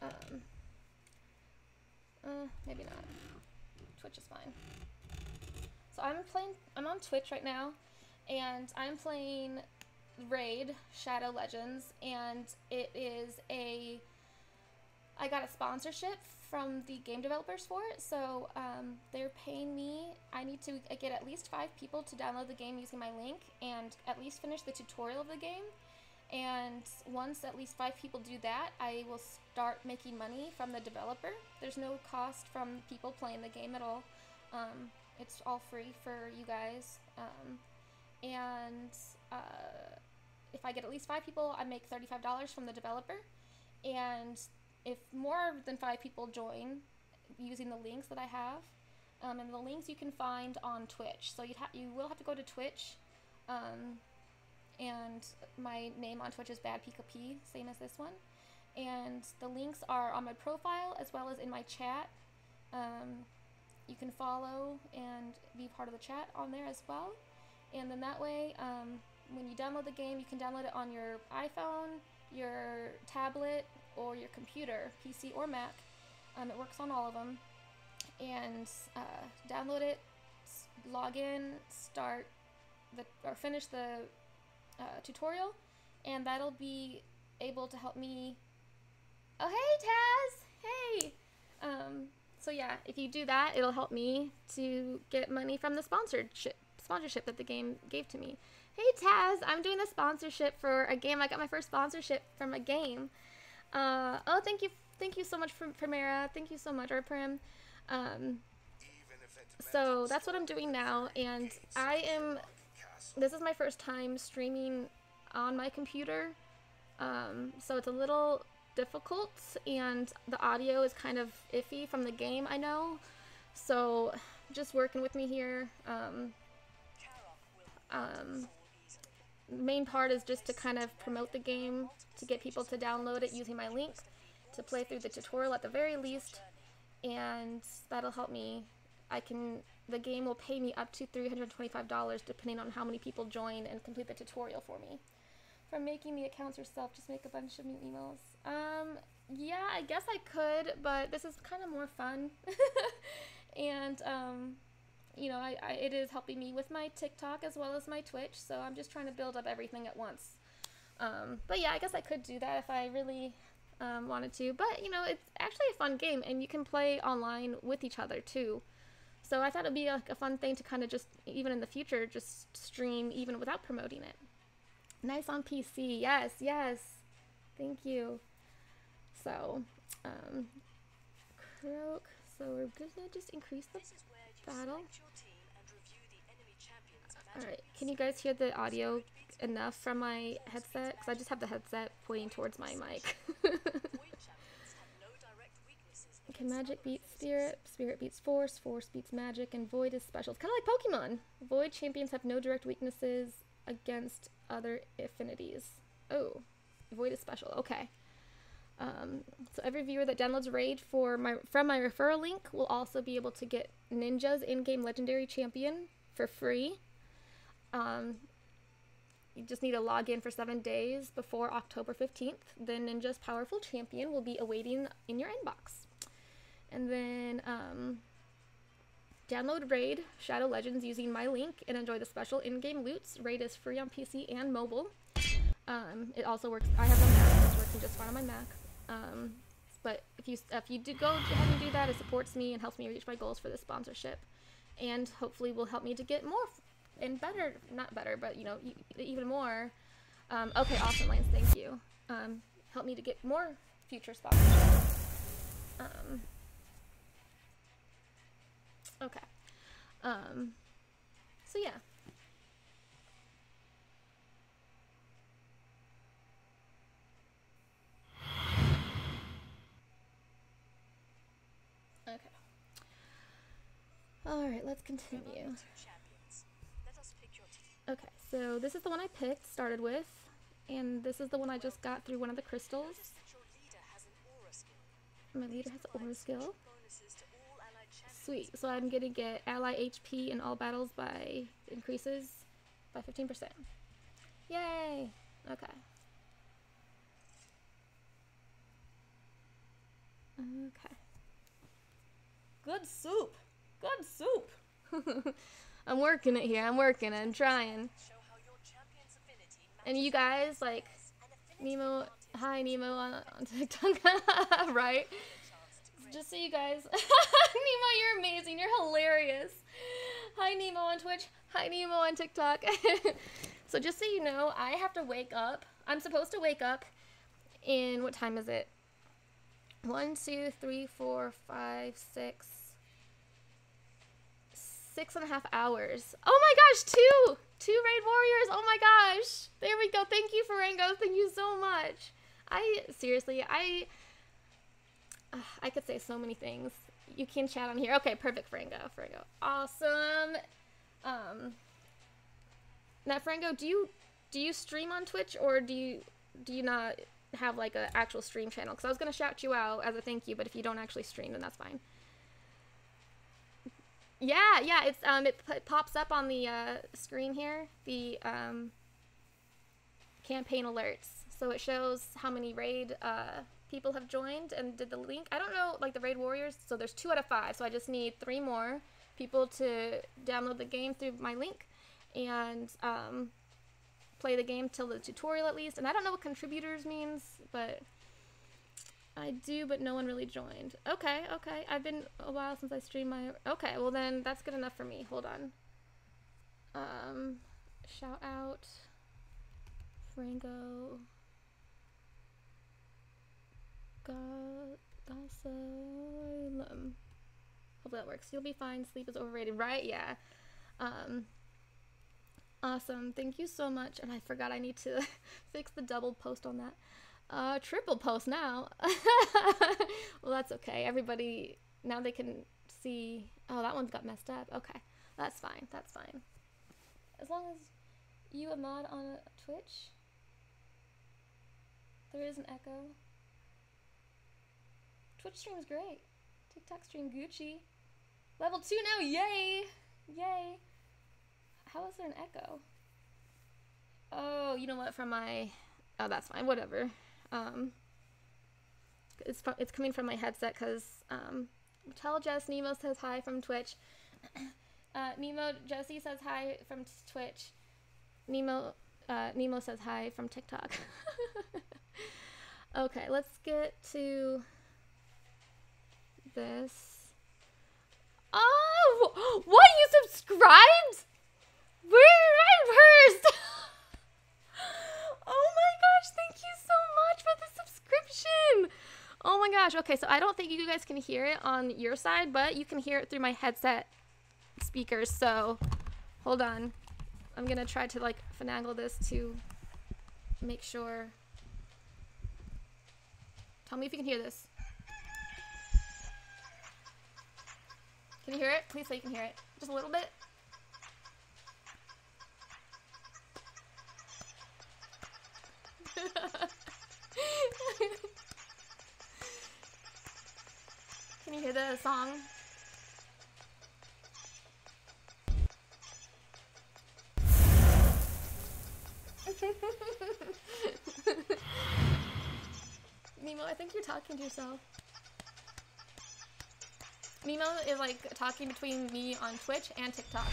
Um, uh, maybe not. Twitch is fine. So I'm playing, I'm on Twitch right now, and I'm playing Raid Shadow Legends, and it is a, I got a sponsorship from the game developers for it, so um, they're paying me. I need to get at least five people to download the game using my link and at least finish the tutorial of the game. And once at least five people do that, I will start making money from the developer. There's no cost from people playing the game at all. Um, it's all free for you guys. Um, and uh, if I get at least five people, I make $35 from the developer. And if more than five people join using the links that I have, um, and the links you can find on Twitch. So you ha- you will have to go to Twitch, um, and my name on Twitch is Bad Pika Pi, same as this one. And the links are on my profile as well as in my chat. Um, you can follow and be part of the chat on there as well. And then that way, um, when you download the game, you can download it on your iPhone, your tablet, or your computer, PC or Mac. Um, it works on all of them. And uh, download it, log in, start the or finish the uh, tutorial, and that'll be able to help me. Oh hey Taz, hey. Um, so yeah, if you do that, it'll help me to get money from the sponsorship sponsorship that the game gave to me. Hey Taz, I'm doing the sponsorship for a game. I got my first sponsorship from a game. Uh, oh, thank you, thank you so much, Prim- Primera. Thank you so much, or Prim. Um, so that's what I'm doing now, and I am. This is my first time streaming on my computer, um, so it's a little difficult, and the audio is kind of iffy from the game. I know, so just working with me here. Um, um, main part is just to kind of promote the game, to get people to download it using my link, to play through the tutorial at the very least, and that'll help me. I can, the game will pay me up to $325 depending on how many people join and complete the tutorial for me. From making the accounts yourself, just make a bunch of new emails. Um, yeah, I guess I could, but this is kind of more fun. and, um, you know, I, I, it is helping me with my TikTok as well as my Twitch, so I'm just trying to build up everything at once. Um, but yeah, I guess I could do that if I really um, wanted to. But you know, it's actually a fun game, and you can play online with each other too. So I thought it'd be a, a fun thing to kind of just, even in the future, just stream even without promoting it. Nice on PC, yes, yes. Thank you. So, um, Croak. So we're gonna just increase the battle. Alright, can you guys hear the audio enough from my headset? Because I just have the headset pointing towards my mic. Can magic beat spirit? Spirit beats force, force beats magic, and void is special. It's kind of like Pokemon. Void champions have no direct weaknesses against other affinities. Oh, void is special. Okay. Um, so every viewer that downloads Raid for my from my referral link will also be able to get Ninja's in-game legendary champion for free. Um, you just need to log in for seven days before October 15th. Then Ninja's powerful champion will be awaiting in your inbox. And then um, download Raid Shadow Legends using my link and enjoy the special in-game loots. Raid is free on PC and mobile. Um, it also works. I have a Mac. It's working just fine on my Mac. Um, but if you if you do go ahead and do that, it supports me and helps me reach my goals for the sponsorship, and hopefully will help me to get more and better, not better, but you know even more. Um, okay, awesome, Lance. Thank you. Um, help me to get more future sponsorships. Um, okay. Um, so yeah. Okay. All right, let's continue. Okay, so this is the one I picked, started with, and this is the one I just got through one of the crystals. My leader has an aura skill. Sweet. So I'm gonna get ally HP in all battles by increases by 15%. Yay! Okay. Okay. Good soup. Good soup. I'm working it here. I'm working it. I'm trying. And you guys, like, Nemo, hi Nemo on, on TikTok, right? Just so you guys, Nemo, you're amazing. You're hilarious. Hi Nemo on Twitch. Hi Nemo on TikTok. so just so you know, I have to wake up. I'm supposed to wake up in, what time is it? One, two, three, four, five, six, six and a half hours. Oh my gosh, two! Two Raid Warriors! Oh my gosh! There we go. Thank you, Farango. Thank you so much. I, seriously, I, uh, I could say so many things. You can chat on here. Okay, perfect, Farango. Farango. Awesome. Um, now, Frango, do you, do you stream on Twitch or do you, do you not have like an actual stream channel because I was gonna shout you out as a thank you, but if you don't actually stream, then that's fine. Yeah, yeah, it's um, it, pops up on the uh, screen here, the um, campaign alerts. So it shows how many raid uh, people have joined and did the link. I don't know, like the raid warriors. So there's two out of five. So I just need three more people to download the game through my link, and um, play the game till the tutorial at least. And I don't know what contributors means, but I do, but no one really joined. Okay, okay. I've been a while since I streamed my... Okay, well then that's good enough for me. Hold on. Um, shout out Franco. Asylum. Hopefully that works. You'll be fine. Sleep is overrated, right? Yeah. Um, Awesome. Thank you so much. And I forgot I need to fix the double post on that. Uh, triple post now. well, that's okay. Everybody, now they can see. Oh, that one's got messed up. Okay. That's fine. That's fine. As long as you a mod on Twitch, there is an echo. Twitch stream's great. TikTok stream Gucci. Level 2 now. Yay! Yay! How is there an echo? Oh, you know what? From my... Oh, that's fine. Whatever. Um, it's, it's coming from my headset because... Um, tell Jess Nemo says hi from Twitch. uh, Nemo, Jesse says hi from Twitch. Nemo, uh, Nemo says hi from TikTok. okay, let's get to this. Oh! What? You subscribed? We're first! oh my gosh, thank you Oh my gosh, okay, so I don't think you guys can hear it on your side, but you can hear it through my headset speakers, so hold on. I'm gonna try to like finagle this to make sure. Tell me if you can hear this. Can you hear it? Please say you can hear it. Just a little bit. Can you hear the song? Nemo, I think you're talking to yourself. Nemo is like talking between me on Twitch and TikTok.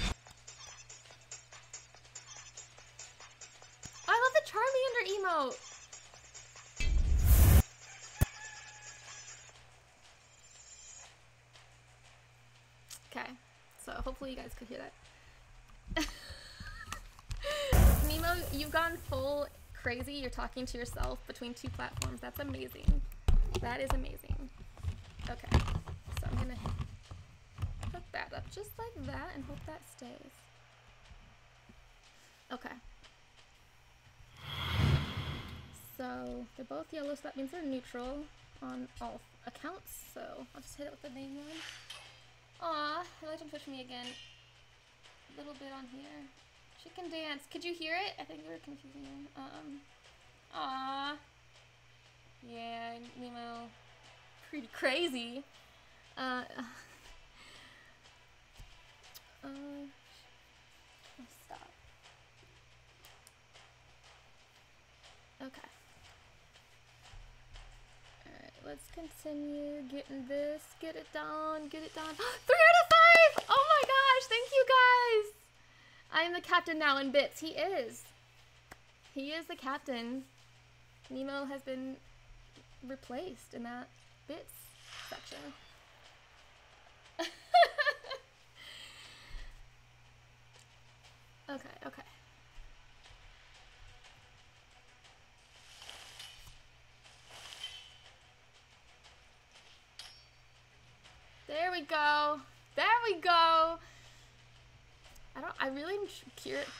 I love the Charmander emote. Okay, so hopefully you guys could hear that. Nemo, you've gone full crazy. You're talking to yourself between two platforms. That's amazing. That is amazing. Okay, so I'm gonna hook that up just like that and hope that stays. Okay. So they're both yellow, so that means they're neutral on all accounts. So I'll just hit it with the main one. Aw, Legend push me again. Little bit on here. Chicken dance. Could you hear it? I think we were confusing you. Um. Aw. Yeah, Nemo. Pretty crazy. Uh. Uh. Okay. Let's continue getting this. Get it done. Get it done. Three out of five! Oh my gosh, thank you guys! I am the captain now in bits. He is. He is the captain. Nemo has been replaced in that bits section. okay, okay. There we go. There we go. I don't. I really am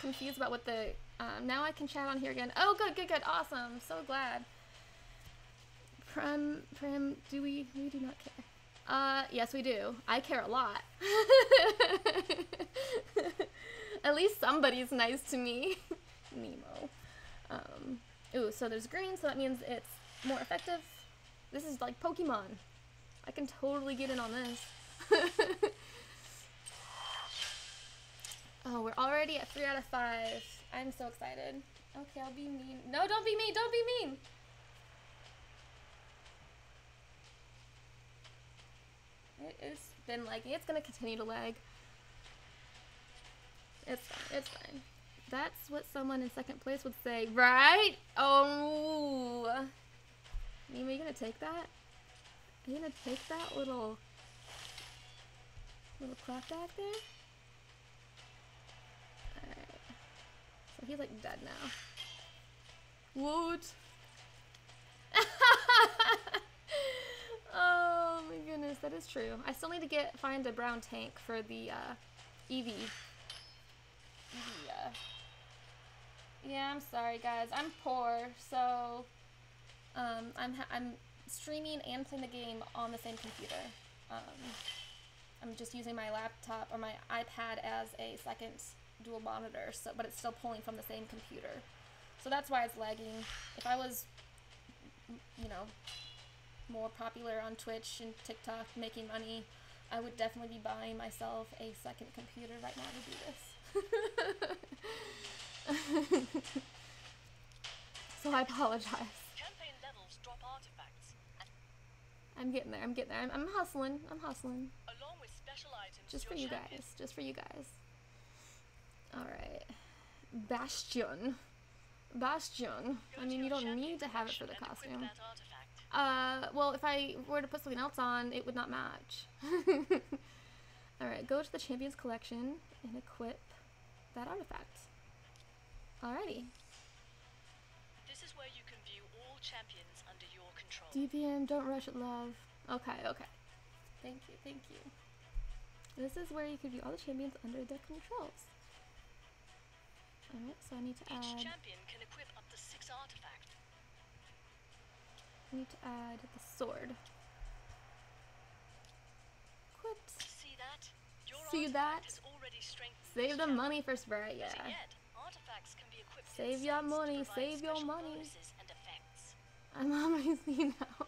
confused about what the. Um, now I can chat on here again. Oh, good, good, good. Awesome. So glad. Prim, prim. Do we? We do not care. Uh, yes, we do. I care a lot. At least somebody's nice to me. Nemo. Um, ooh, so there's green, so that means it's more effective. This is like Pokemon. I can totally get in on this. oh, we're already at 3 out of 5. I'm so excited. Okay, I'll be mean. No, don't be mean. Don't be mean. It's been lagging. It's going to continue to lag. It's fine. It's fine. That's what someone in second place would say, right? Oh. Nemo, you gonna take that? You gonna take that little little clap back there? Alright. So he's like dead now. What? oh my goodness, that is true. I still need to get find a brown tank for the uh, Eevee. Eevee, uh, yeah, I'm sorry guys. I'm poor, so um, I'm I'm streaming and playing the game on the same computer. Um, I'm just using my laptop or my iPad as a second dual monitor, so but it's still pulling from the same computer. So that's why it's lagging. If I was, you know, more popular on Twitch and TikTok, making money, I would definitely be buying myself a second computer right now to do this. so I apologize. I'm getting there. I'm getting there. I'm, I'm hustling. I'm hustling. Just for you guys. Just for you guys. Alright. Bastion. Bastion. I mean, you don't need to have it for the costume. Uh, well, if I were to put something else on, it would not match. Alright, go to the Champions Collection and equip that artifact. Alrighty. This is where you can view all champions under your control. DPM, don't rush it, love. Okay, okay. Thank you, thank you. This is where you can view all the champions under their controls. Alright, so I need to Each add champion can equip up to six artifacts. I need to add the sword. Equipped. See that? Your See that? has already strengthened Save the money for right? Yeah. Yet, artifacts can be equipped Save your money, save your money. bonuses. I'm on my Z now.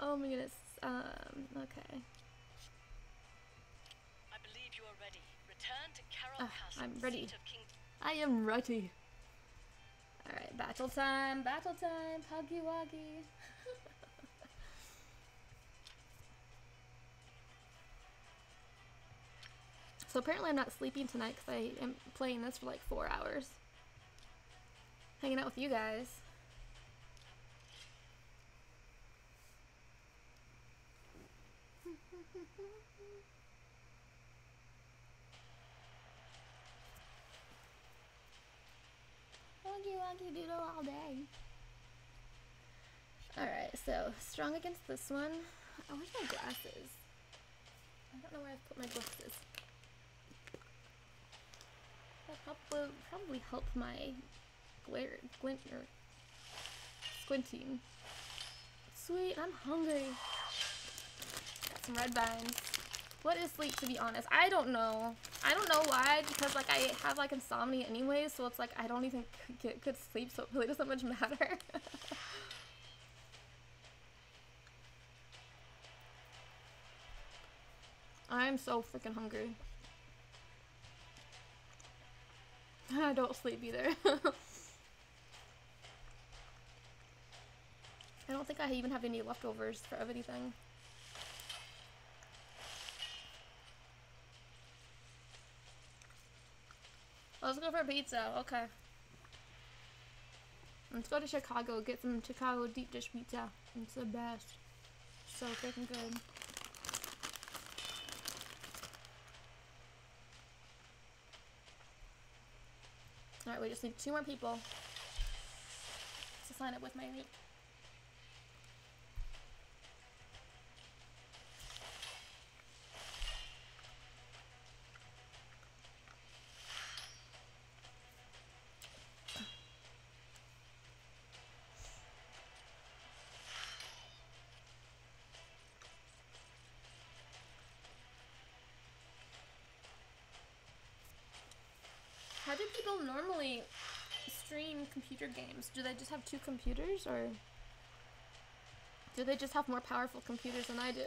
oh my goodness. Um, okay. I believe you are ready. Return to Carol Ah, Castle, I'm ready. seat of King I am ready. Alright, battle time, battle time, Huggy Wuggy. so apparently I'm not sleeping tonight because I am playing this for like four hours. Hanging out with you guys. Wuggy wuggy doodle all day. Alright, so strong against this one. Oh, where's my glasses? I don't know where I've put my glasses. That probably, probably help my glare, glint, or er, squinting. Sweet, I'm hungry. Got some red vines. What is sleep, to be honest? I don't know. I don't know why, because, like, I have, like, insomnia anyway, so it's like I don't even get good sleep, so it really doesn't much matter. I'm so freaking hungry. I don't sleep either. I don't think I even have any leftovers for anything. Let's go for pizza. Okay. Let's go to Chicago. Get some Chicago deep dish pizza. It's the best. So freaking good. Alright, we just need two more people to sign up with my link. How do people normally stream computer games? Do they just have two computers or do they just have more powerful computers than I do?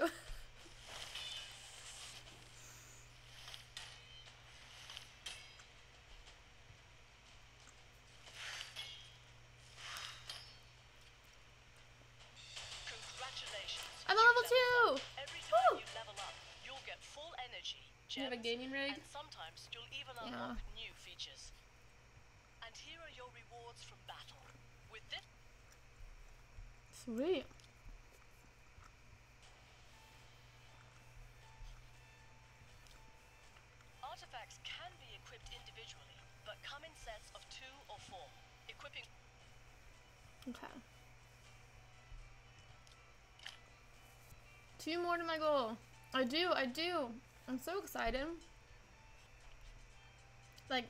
I'm a level two! Every time Woo! you level up, you'll get full energy, You have a gaming rig? and sometimes you'll even Yeah. unlock new. And here are your rewards from battle. With this Sweet. artifacts can be equipped individually, but come in sets of two or four. Equipping Okay. Two more to my goal. I do, I do. I'm so excited. Like,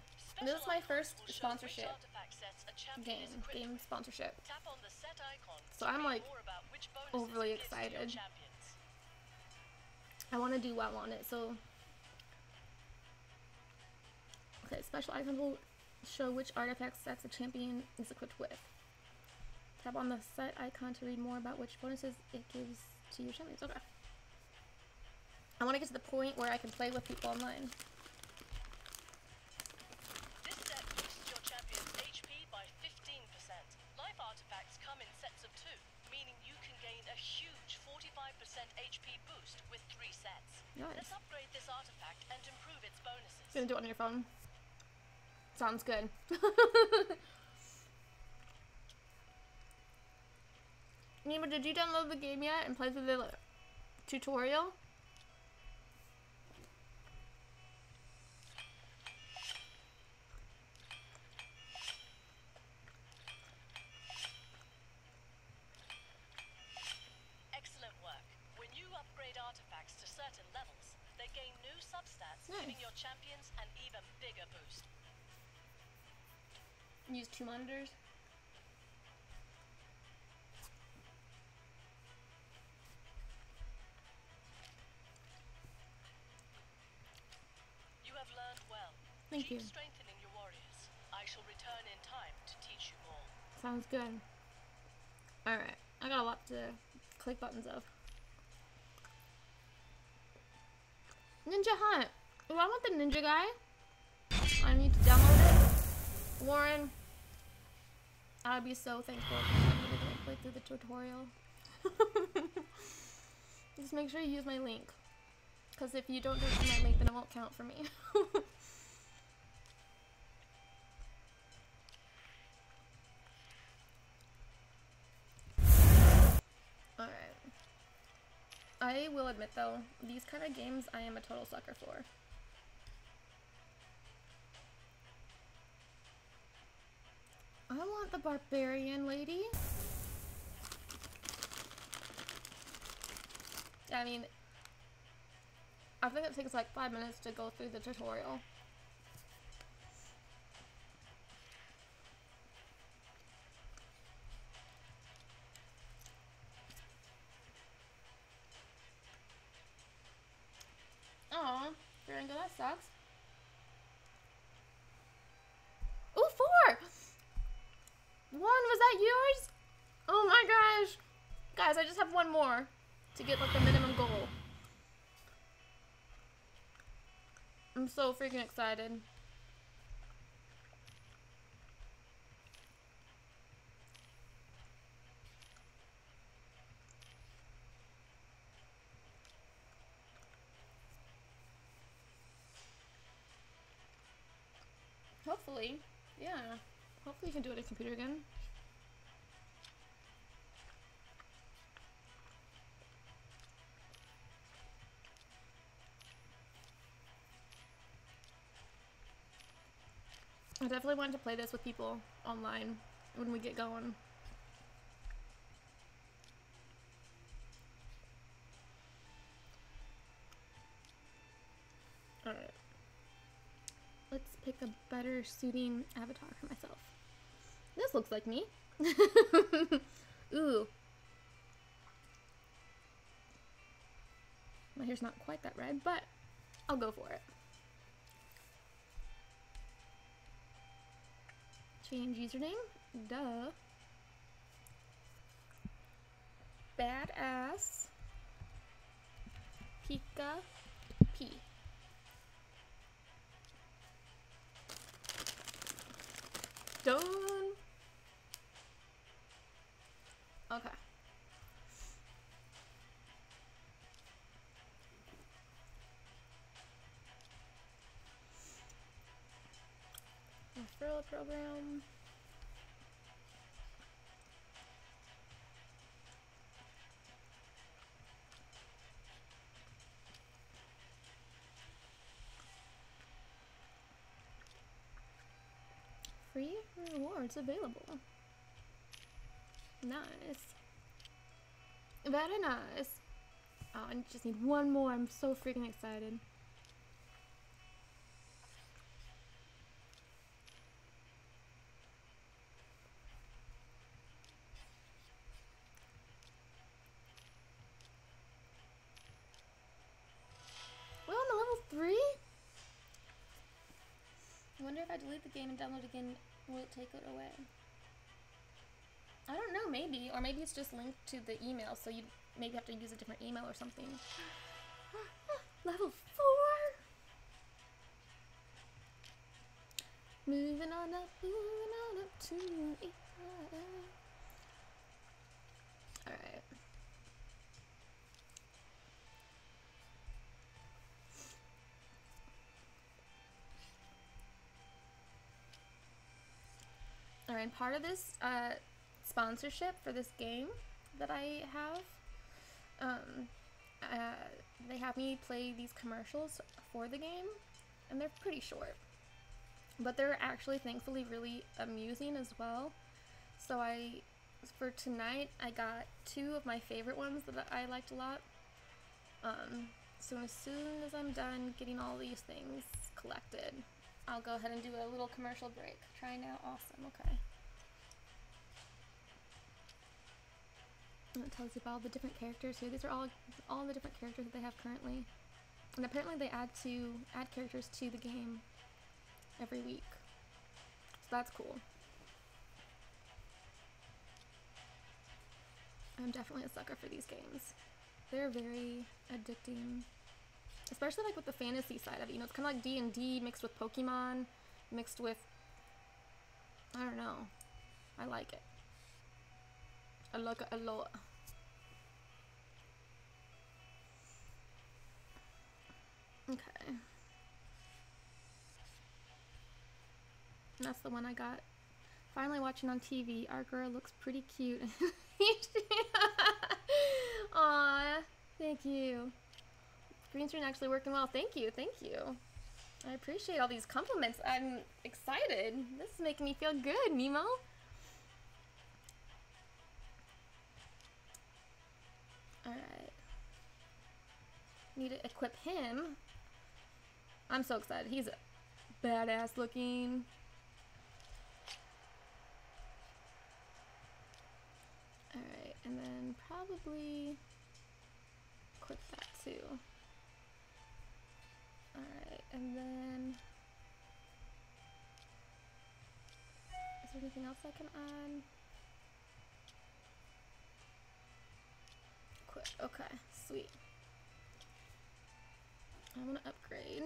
this is my first icons will show which sponsorship artifact sets a champion game, game sponsorship. Tap on the set icon So I'm, like, more about which bonuses overly it gives to your excited. I want to do well on it, so. Okay, special icons will show which artifact sets a champion is equipped with. Tap on the set icon to read more about which bonuses it gives to your champions. Okay. I want to get to the point where I can play with people online. Nice. Let's upgrade this artifact and improve its bonuses. Gonna do it on your phone. Sounds good. Nima, did you download the game yet and play through the tutorial? Excellent work. When you upgrade artifacts to certain levels, they gain new substats, giving Nice. your champions an even bigger boost. Use two monitors. You have learned well. Thank Keep you. strengthening your warriors. I shall return in time to teach you more. Sounds good. Alright, I got a lot to click buttons of. Ninja Hunt! Ooh, I want the ninja guy. I need to download it. Warren, I would be so thankful if you play through the tutorial. Just make sure you use my link. Because if you don't do it through my link, then it won't count for me. Alright. I will admit though, these kind of games I am a total sucker for. I want the barbarian lady. I mean, I think it takes like five minutes to go through the tutorial. I'm so freaking excited. Hopefully. Yeah. Hopefully you can do it at a computer again. Definitely want to play this with people online when we get going. Alright. Let's pick a better suiting avatar for myself. This looks like me. Ooh. My hair's not quite that red, but I'll go for it. Change username. Duh. Badass. Pika P. Done. Okay. Referral program. Free rewards available. Nice. Very nice. Oh, I just need one more. I'm so freaking excited. If I delete the game and download again, will it take it away? I don't know, maybe. Or maybe it's just linked to the email, so you maybe have to use a different email or something. Level 4! Moving on up, moving on up to Alright, part of this uh, sponsorship for this game that I have, um, uh, they have me play these commercials for the game, and they're pretty short. But they're actually, thankfully, really amusing as well. So I, for tonight, I got two of my favorite ones that I liked a lot. Um, so as soon as I'm done getting all these things collected, I'll go ahead and do a little commercial break. Try now, awesome, okay. And it tells you about all the different characters here. These are all all the different characters that they have currently. And apparently they add to add characters to the game every week. So that's cool. I'm definitely a sucker for these games. They're very addicting. Especially like with the fantasy side of it. You know, it's kind of like D&D mixed with Pokemon, mixed with I don't know. I like it. I like it a lot. Okay. That's the one I got. Finally watching on TV. Our girl looks pretty cute. Aw, thank you. Green screen actually working well. Thank you, thank you. I appreciate all these compliments. I'm excited. This is making me feel good, Nemo. Alright. Need to equip him. I'm so excited. He's badass looking. Alright, and then probably equip that too. Alright, and then is there anything else I can add? Equip, okay, sweet. I'm gonna upgrade.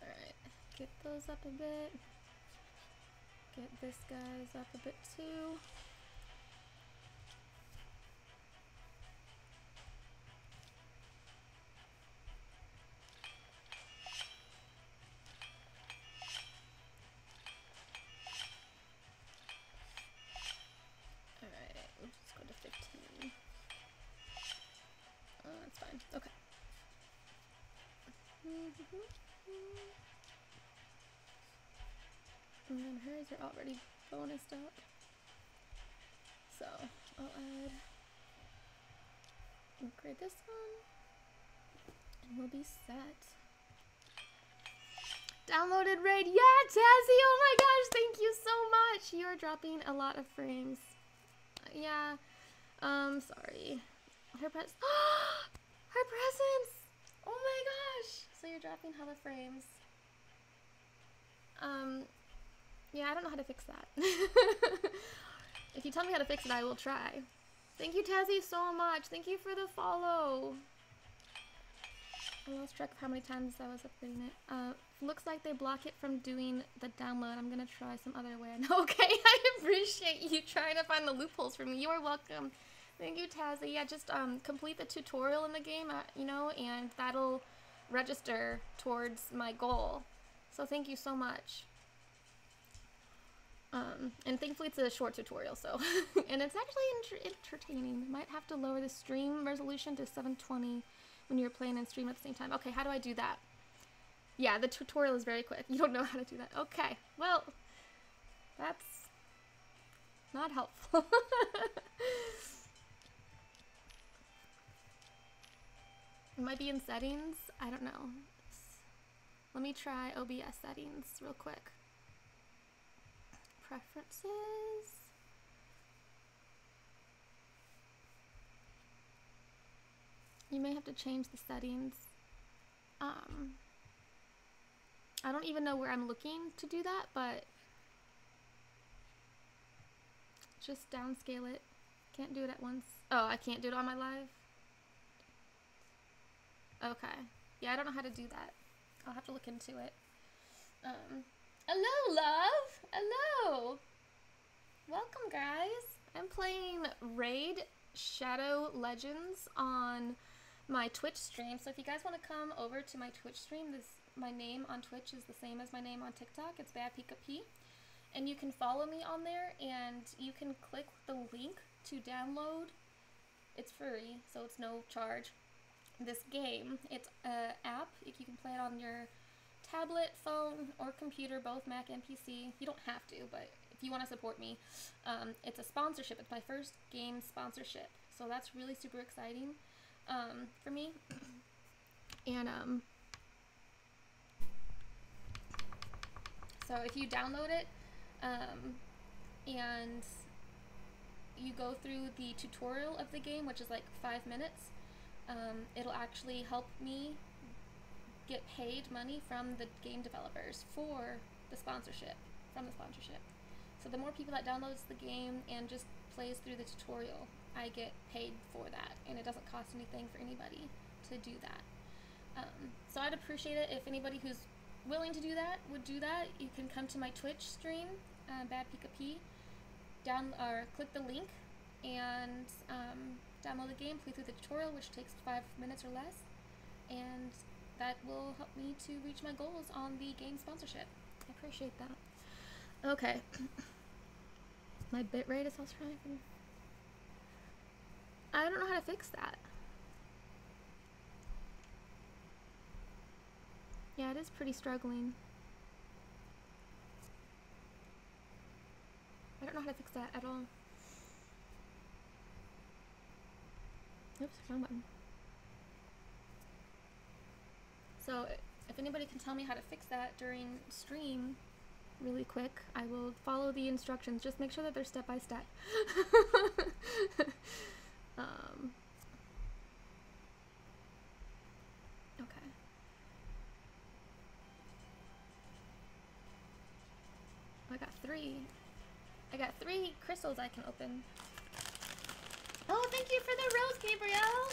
Alright, get those up a bit. Get this guy's up a bit too. Already bonused up. So I'll add upgrade this one and we'll be set. Downloaded raid. Yeah, Tazzy. Oh my gosh, thank you so much. You are dropping a lot of frames. Yeah. Um, sorry. Her pres Her presents. Oh my gosh. So you're dropping hella frames. Um, yeah, I don't know how to fix that. if you tell me how to fix it, I will try. Thank you, Tazzy, so much. Thank you for the follow. I lost track of how many times I was upgrading it. Uh, looks like they block it from doing the download. I'm gonna try some other way. okay, I appreciate you trying to find the loopholes for me. You are welcome. Thank you, Tazzy. Yeah, just um, complete the tutorial in the game, uh, you know, and that'll register towards my goal. So thank you so much. Um, and thankfully it's a short tutorial, so. and it's actually entertaining. Might have to lower the stream resolution to 720 when you're playing and stream at the same time. Okay, how do I do that? Yeah, the tutorial is very quick. You don't know how to do that. Okay, well, that's not helpful. it might be in settings. I don't know. Let me try OBS settings real quick. Preferences. You may have to change the settings. Um, I don't even know where I'm looking to do that, but just downscale it. Can't do it at once. Oh, I can't do it on my live? Okay. Yeah, I don't know how to do that. I'll have to look into it. Um, hello, love! Hello! Welcome, guys! I'm playing Raid Shadow Legends on my Twitch stream. So if you guys want to come over to my Twitch stream, this my name on Twitch is the same as my name on TikTok. It's Bad Pika Pi. And you can follow me on there and you can click the link to download. It's free, so it's no charge this game. It's an app. You can play it on your tablet, phone, or computer, both Mac and PC. You don't have to, but if you want to support me, um, it's a sponsorship. It's my first game sponsorship, so that's really super exciting um, for me. and um, so if you download it um, and you go through the tutorial of the game, which is like five minutes, um, it'll actually help me get paid money from the game developers for the sponsorship, from the sponsorship. So the more people that downloads the game and just plays through the tutorial, I get paid for that, and it doesn't cost anything for anybody to do that. Um, so I'd appreciate it if anybody who's willing to do that would do that. You can come to my Twitch stream, uh, Bad Pika Pi, down or click the link, and um, download the game, play through the tutorial, which takes five minutes or less, and that will help me to reach my goals on the game sponsorship. I appreciate that. Okay. my bitrate is also trying. I don't know how to fix that. Yeah, it is pretty struggling. I don't know how to fix that at all. Oops, wrong button. So, if anybody can tell me how to fix that during stream really quick, I will follow the instructions. Just make sure that they're step by step. um, okay. I got three. I got three crystals I can open. Oh, thank you for the rose, Gabrielle.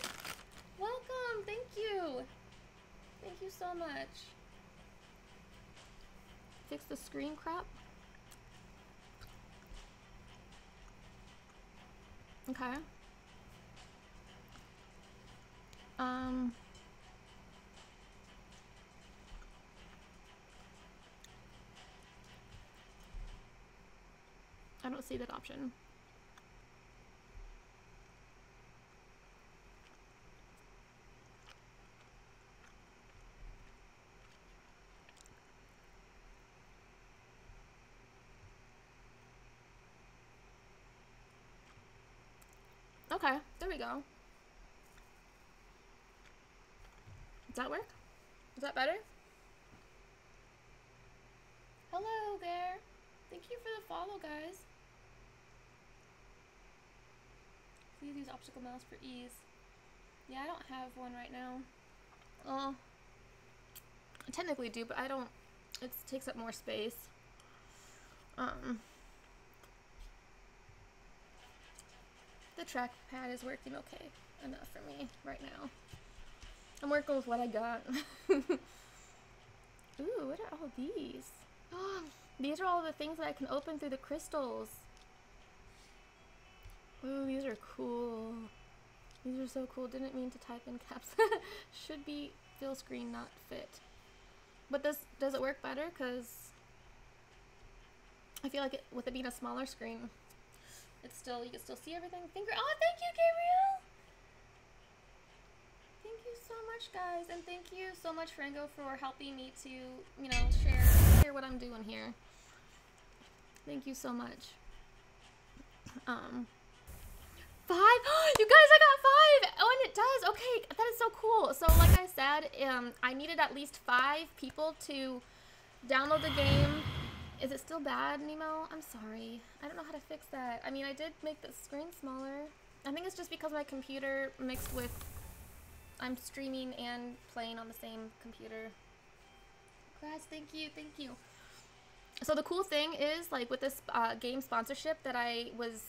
Welcome. Thank you. Thank you so much. Fix the screen crap. Okay. Um... I don't see that option. Okay, there we go. Does that work? Is that better? Hello there. Thank you for the follow, guys. Please use optical mouse for ease. Yeah, I don't have one right now. Well, I technically do, but I don't. It takes up more space. Um, the trackpad is working okay enough for me right now. I'm working with what I got. Ooh, what are all these? these are all the things that I can open through the crystals. Ooh, these are cool. These are so cool. Didn't mean to type in caps. Should be fill screen, not fit. But this does it work better? Cause I feel like it, with it being a smaller screen, it's still you can still see everything. Finger. Oh, thank you, Gabriel. Thank you so much, guys, and thank you so much, Frango, for helping me to you know share share what I'm doing here. Thank you so much. Um. Five? you guys, I got five! Oh, and it does. Okay, that is so cool. So, like I said, um, I needed at least five people to download the game. Is it still bad, Nemo? I'm sorry. I don't know how to fix that. I mean, I did make the screen smaller. I think it's just because my computer mixed with... I'm streaming and playing on the same computer. Guys, thank you, thank you. So the cool thing is, like, with this uh, game sponsorship that I was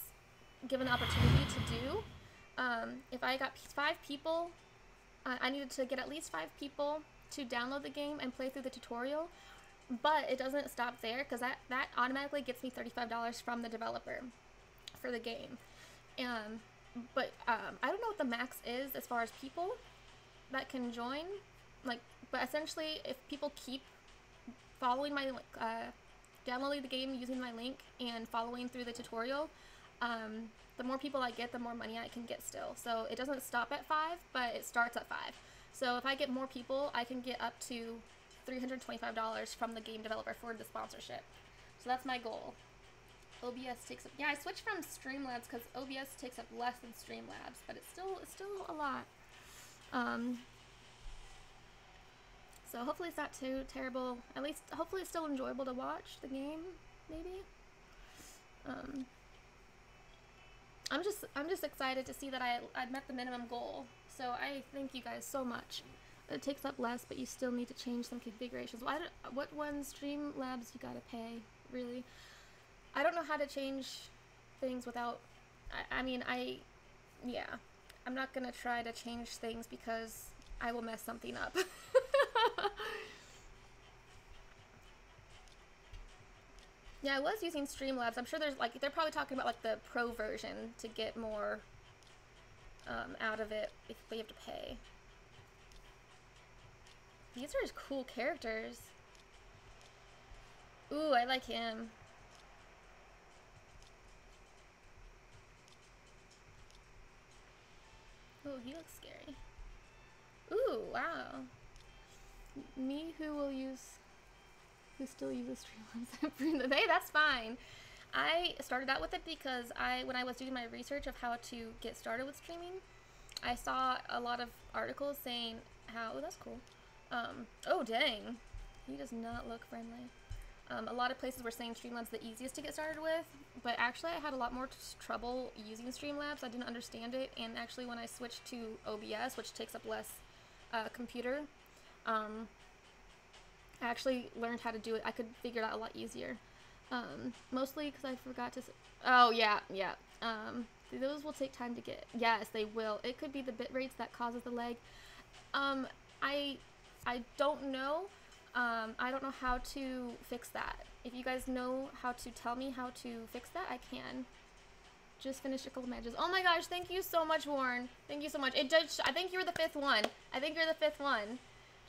given the opportunity to do. Um, if I got five people, uh, I needed to get at least five people to download the game and play through the tutorial. But it doesn't stop there because that, that automatically gets me $35 from the developer for the game. Um, but um, I don't know what the max is as far as people that can join. Like, but essentially, if people keep following my, uh, downloading the game using my link and following through the tutorial, um, the more people I get, the more money I can get still. So it doesn't stop at five, but it starts at five. So if I get more people, I can get up to $325 from the game developer for the sponsorship. So that's my goal. OBS takes up, yeah, I switched from Streamlabs because OBS takes up less than Streamlabs, but it's still, it's still a lot. Um, so hopefully it's not too terrible. At least, hopefully it's still enjoyable to watch the game, maybe. Um, I'm just I'm just excited to see that I I met the minimum goal. So I thank you guys so much. It takes up less, but you still need to change some configurations. Why? what one Streamlabs you gotta pay? Really? I don't know how to change things without. I, I mean, I yeah. I'm not gonna try to change things because I will mess something up. Yeah, I was using Streamlabs. I'm sure there's like they're probably talking about like the pro version to get more um, out of it, but you have to pay. These are cool characters. Ooh, I like him. Ooh, he looks scary. Ooh, wow. Me who will use who still uses Streamlabs. hey, that's fine. I started out with it because I, when I was doing my research of how to get started with streaming, I saw a lot of articles saying how, oh, that's cool. Um, oh, dang. He does not look friendly. Um, a lot of places were saying Streamlabs the easiest to get started with, but actually I had a lot more trouble using Streamlabs. I didn't understand it, and actually when I switched to OBS, which takes up less uh, computer, um, I actually learned how to do it. I could figure it out a lot easier. Um, mostly because I forgot to. oh yeah, yeah. Um, those will take time to get. Yes, they will. It could be the bit rates that causes the lag. Um, I, I don't know. Um, I don't know how to fix that. If you guys know how to tell me how to fix that, I can. Just finished a couple matches. Oh my gosh, thank you so much, Warren. Thank you so much. It just, I think you're the fifth one. I think you're the fifth one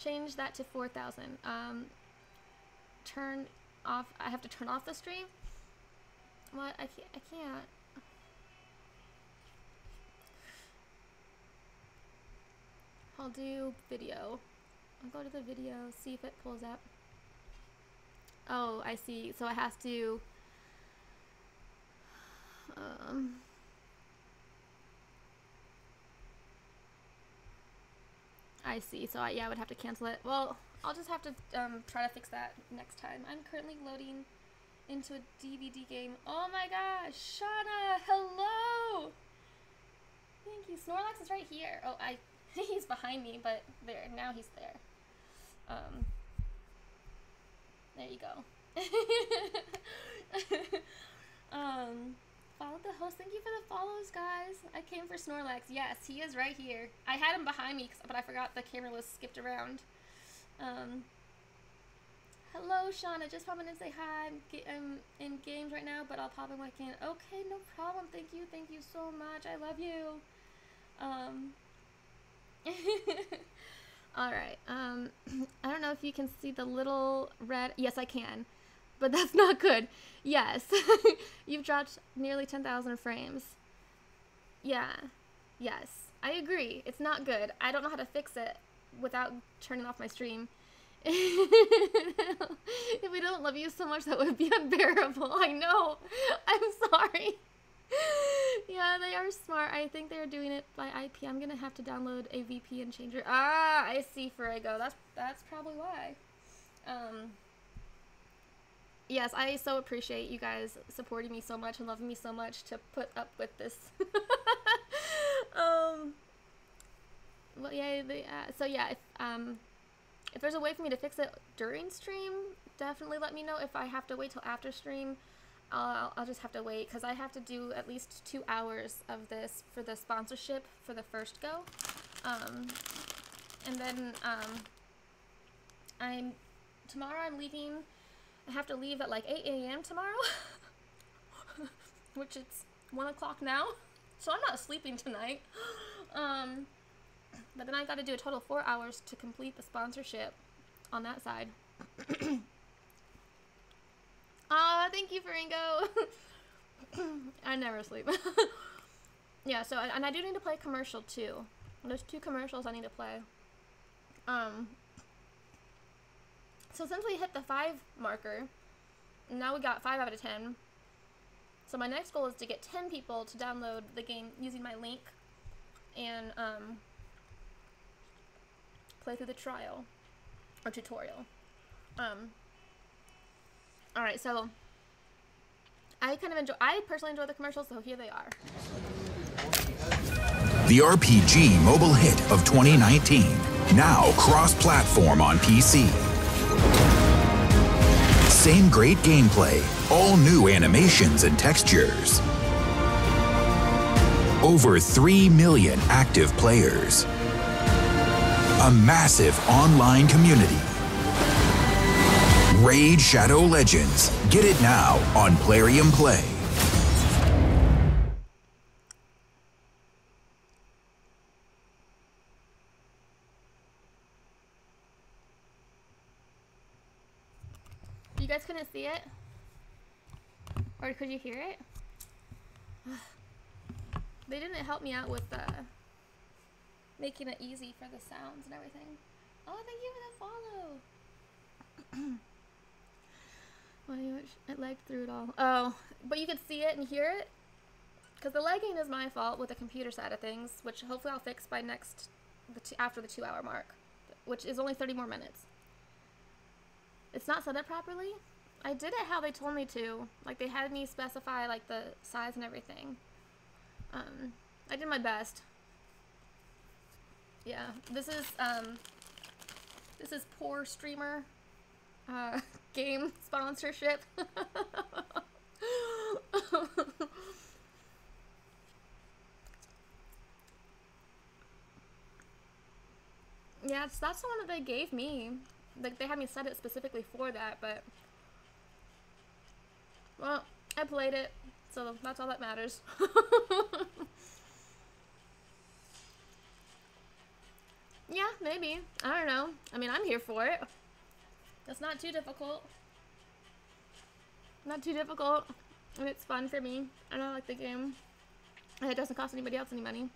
change that to 4,000. Um, turn off, I have to turn off the stream? What? I can't, I can't. I'll do video. I'll go to the video, see if it pulls up. Oh, I see. So it has to... Um, I see. So I, yeah, I would have to cancel it. Well, I'll just have to um, try to fix that next time. I'm currently loading into a DVD game. Oh my gosh, Shauna, hello! Thank you. Snorlax is right here. Oh, I he's behind me, but there now he's there. Um, there you go. um, follow the host. Thank you for the follows, guys. I came for Snorlax. Yes, he is right here. I had him behind me, but I forgot the camera was skipped around. Um, hello, Shauna. Just popping in to say hi. I'm, I'm in games right now, but I'll pop in when I can. Okay, no problem. Thank you. Thank you so much. I love you. Um. All right. Um, I don't know if you can see the little red. Yes, I can, but that's not good. Yes, you've dropped nearly 10,000 frames. Yeah. Yes, I agree. It's not good. I don't know how to fix it without turning off my stream. if we don't love you so much, that would be unbearable. I know. I'm sorry. yeah, they are smart. I think they're doing it by IP. I'm gonna have to download a VPN changer. Ah, I see, Furigo. That's that's probably why. Um. Yes, I so appreciate you guys supporting me so much and loving me so much to put up with this. um. Well, yeah. They, uh, so yeah, if um, if there's a way for me to fix it during stream, definitely let me know. If I have to wait till after stream, I'll, I'll just have to wait because I have to do at least two hours of this for the sponsorship for the first go. Um, and then um, I'm tomorrow. I'm leaving. I have to leave at like 8 a.m. tomorrow, which it's one o'clock now. So I'm not sleeping tonight. Um, but then I got to do a total four hours to complete the sponsorship on that side. Ah, thank you, Faringo. I never sleep. yeah, so, and I do need to play commercial too. There's two commercials I need to play. Um, so since we hit the five marker, now we got five out of ten. So my next goal is to get 10 people to download the game using my link and um, play through the trial or tutorial. Um, all right, so I kind of enjoy. I personally enjoy the commercials, so here they are. The RPG mobile hit of 2019, now cross-platform on PC. Same great gameplay, all new animations and textures. Over 3 million active players. A massive online community Raid Shadow Legends. Get it now on Plarium Play. You guys couldn't see it? Or could you hear it? they didn't help me out with uh, making it easy for the sounds and everything. Oh, thank you for the follow. Why it lagged through it all? Oh, but you could see it and hear it? Because the lagging is my fault with the computer side of things, which hopefully I'll fix by next, the two, after the two hour mark, which is only 30 more minutes. It's not set up properly? I did it how they told me to. Like, they had me specify, like, the size and everything. Um, I did my best. Yeah, this is, um, this is poor streamer, uh, game sponsorship. yeah, it's, that's the one that they gave me. Like, they had me set it specifically for that, but... Well, I played it, so that's all that matters. yeah, maybe. I don't know. I mean, I'm here for it. It's not too difficult. Not too difficult. And it's fun for me. And I like the game. And it doesn't cost anybody else any money.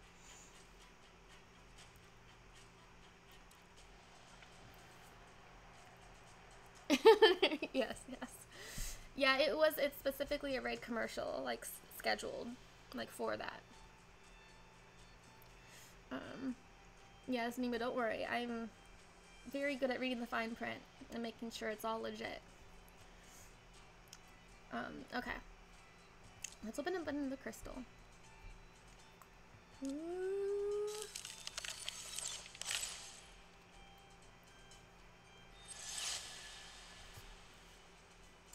yes, yes. Yeah, it was, it's specifically a raid commercial, like, scheduled, like, for that. Um, Yes, Nima, don't worry. I'm very good at reading the fine print and making sure it's all legit. Um, okay. Let's open up the crystal. Ooh.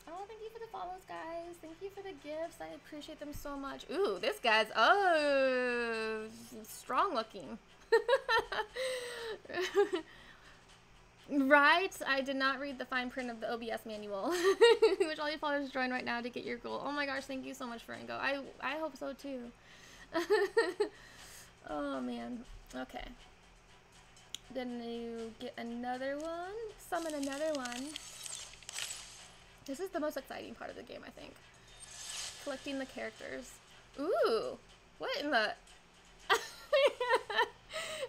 Oh, thank you for the follows, guys. Thank you for the gifts. I appreciate them so much. Ooh, this guy's oh strong looking. right? I did not read the fine print of the OBS manual, which all you followers join right now to get your goal. Oh my gosh, thank you so much, Faringo. I I hope so too. oh man. Okay. Then you get another one. Summon another one. This is the most exciting part of the game, I think. Collecting the characters. Ooh! What in the...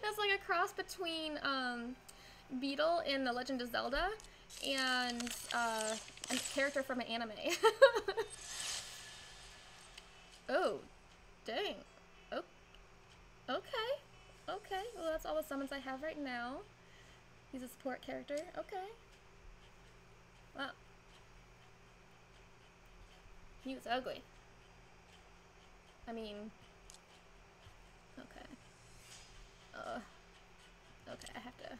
That's like a cross between um, Beetle in The Legend of Zelda and uh, a character from an anime. oh, dang. Oh, okay. Okay, well that's all the summons I have right now. He's a support character. Okay. Well, he was ugly. I mean, okay. Uh, okay, I have to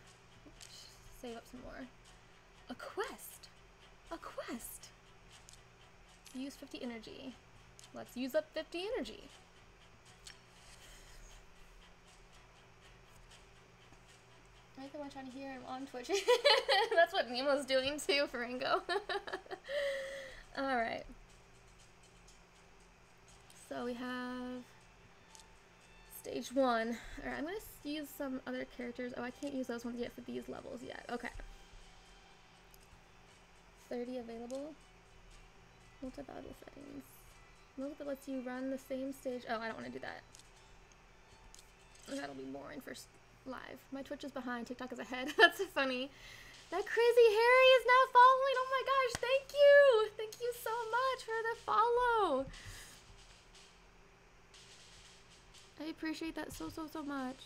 save up some more. A quest! A quest! Use 50 energy. Let's use up 50 energy. I I'm trying to hear him on Twitch. That's what Nemo's doing too, Faringo. Alright. So we have stage one. Alright, I'm use some other characters. Oh, I can't use those ones yet for these levels yet. Okay. 30 available. Multi-battle settings. Move that lets you run the same stage. Oh, I don't want to do that. That'll be boring for live. My Twitch is behind. TikTok is ahead. That's funny. That crazy Harry is now following. Oh my gosh, thank you. Thank you so much for the follow. I appreciate that so, so, so much.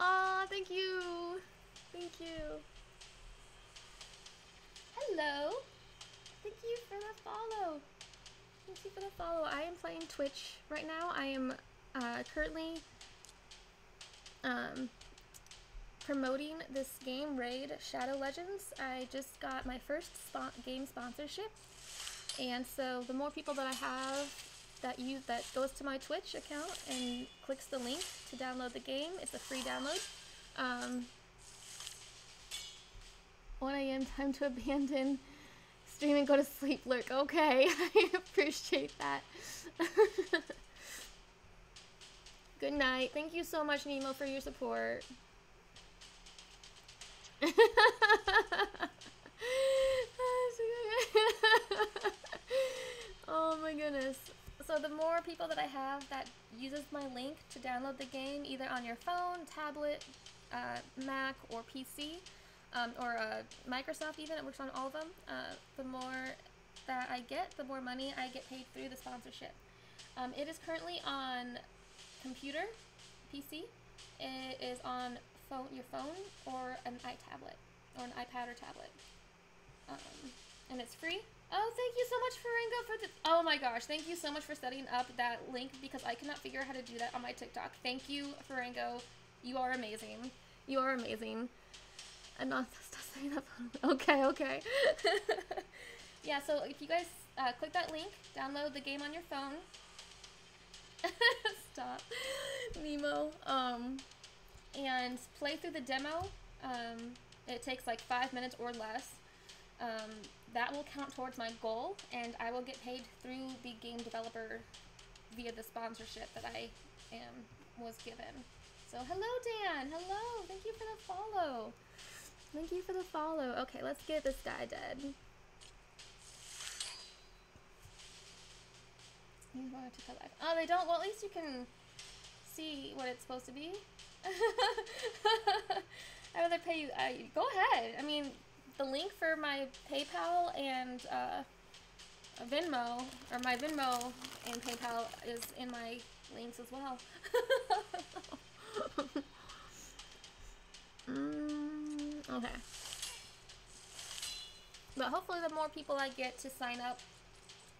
Aw, thank you. Thank you. Hello. Thank you for the follow. Thank you for the follow. I am playing Twitch right now. I am uh, currently um, promoting this game, Raid Shadow Legends. I just got my first spon game sponsorship, and so the more people that I have that you that goes to my Twitch account and clicks the link to download the game, it's a free download. Um, 1 a.m. time to abandon stream and go to sleep lurk. Okay, I appreciate that. Good night. Thank you so much, Nemo, for your support. oh my goodness. So the more people that I have that uses my link to download the game, either on your phone, tablet, uh, Mac, or PC, um, or uh, Microsoft even, it works on all of them, uh, the more that I get, the more money I get paid through the sponsorship. Um, it is currently on computer, PC. It is on phone, your phone, or an iTablet, or an iPad or tablet. Um, and it's free. Oh, thank you so much, Faringo, for the. Oh my gosh, thank you so much for setting up that link because I cannot figure out how to do that on my TikTok. Thank you, Faringo. You are amazing. You are amazing. And not saying that. Okay, okay. yeah, so if you guys uh, click that link, download the game on your phone. stop, Nemo. Um, and play through the demo. Um, it takes like five minutes or less. Um, that will count towards my goal, and I will get paid through the game developer via the sponsorship that I am was given. So hello, Dan. Hello. Thank you for the follow. Thank you for the follow. Okay, let's get this guy dead. Oh, they don't. Well, at least you can see what it's supposed to be. I'd rather pay you. Uh, go ahead. I mean, the link for my PayPal and uh, Venmo, or my Venmo and PayPal, is in my links as well. mm, okay. But hopefully, the more people I get to sign up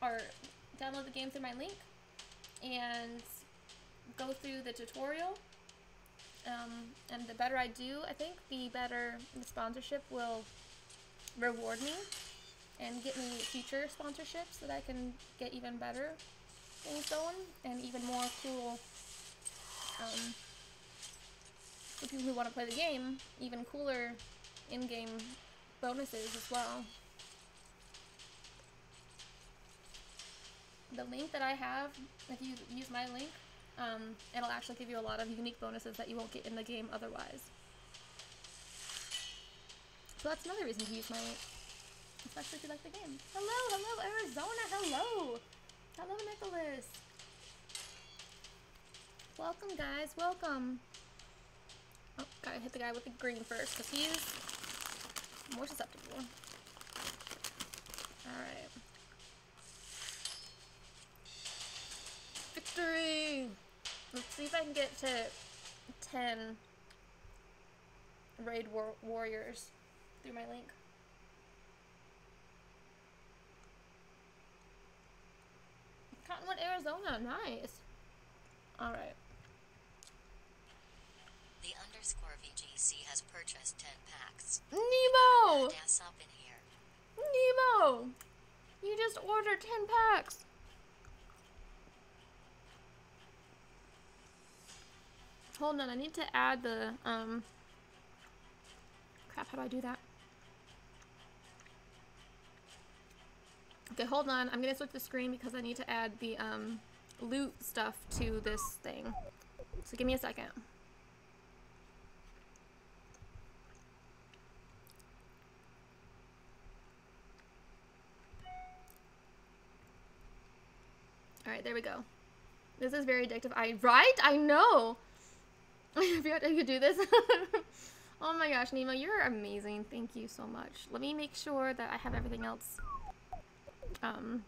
or download the game through my link and go through the tutorial, um, and the better I do, I think the better the sponsorship will reward me and get me future sponsorships so that I can get even better things going and even more cool um, for people who want to play the game, even cooler in-game bonuses as well. The link that I have, if you use my link, um, it'll actually give you a lot of unique bonuses that you won't get in the game otherwise. So that's another reason to use my. Especially if you like the game. Hello, hello, Arizona, hello! Hello, Nicholas! Welcome, guys, welcome! Oh, gotta hit the guy with the green first, because he's more susceptible. Alright. Victory! Let's see if I can get to 10 raid war warriors through my link. Cottonwood, Arizona, nice. Alright. The underscore VGC has purchased 10 packs. Nemo! Gas up in here. Nemo! You just ordered 10 packs! Hold on, I need to add the, um... Crap, how do I do that? Okay, hold on. I'm gonna switch the screen because I need to add the, um, loot stuff to this thing. So give me a second. Alright, there we go. This is very addictive. I right? I know. I forgot I could do this. oh my gosh, Nemo, you're amazing. Thank you so much. Let me make sure that I have everything else um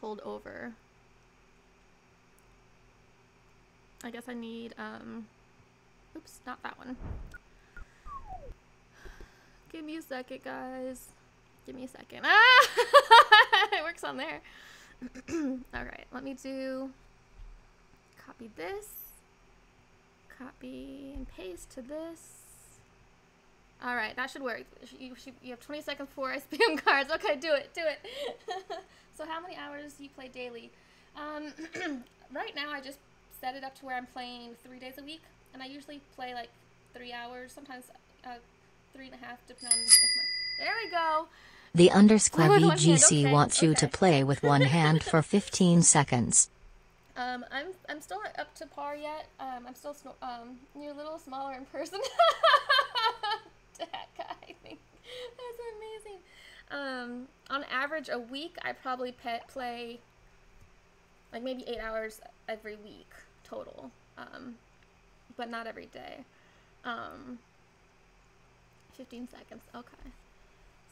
pulled over. I guess I need um oops, not that one. Give me a second, guys. Give me a second. Ah! it works on there. Alright, let me do copy this, copy and paste to this. Alright, that should work. You, should, you have 20 seconds for I spam cards. Okay, do it, do it. so how many hours do you play daily? Um, right now I just set it up to where I'm playing three days a week, and I usually play like three hours, sometimes uh, three and a half, depending on if my... There we go! The underscore hand, VGC okay, wants you to play with one hand for 15 seconds. Um, I'm I'm still not up to par yet. Um, I'm still um you're a little smaller in person. That guy, I think that's amazing. Um, on average, a week I probably pe- play like maybe eight hours every week total. Um, but not every day. Um, 15 seconds. Okay.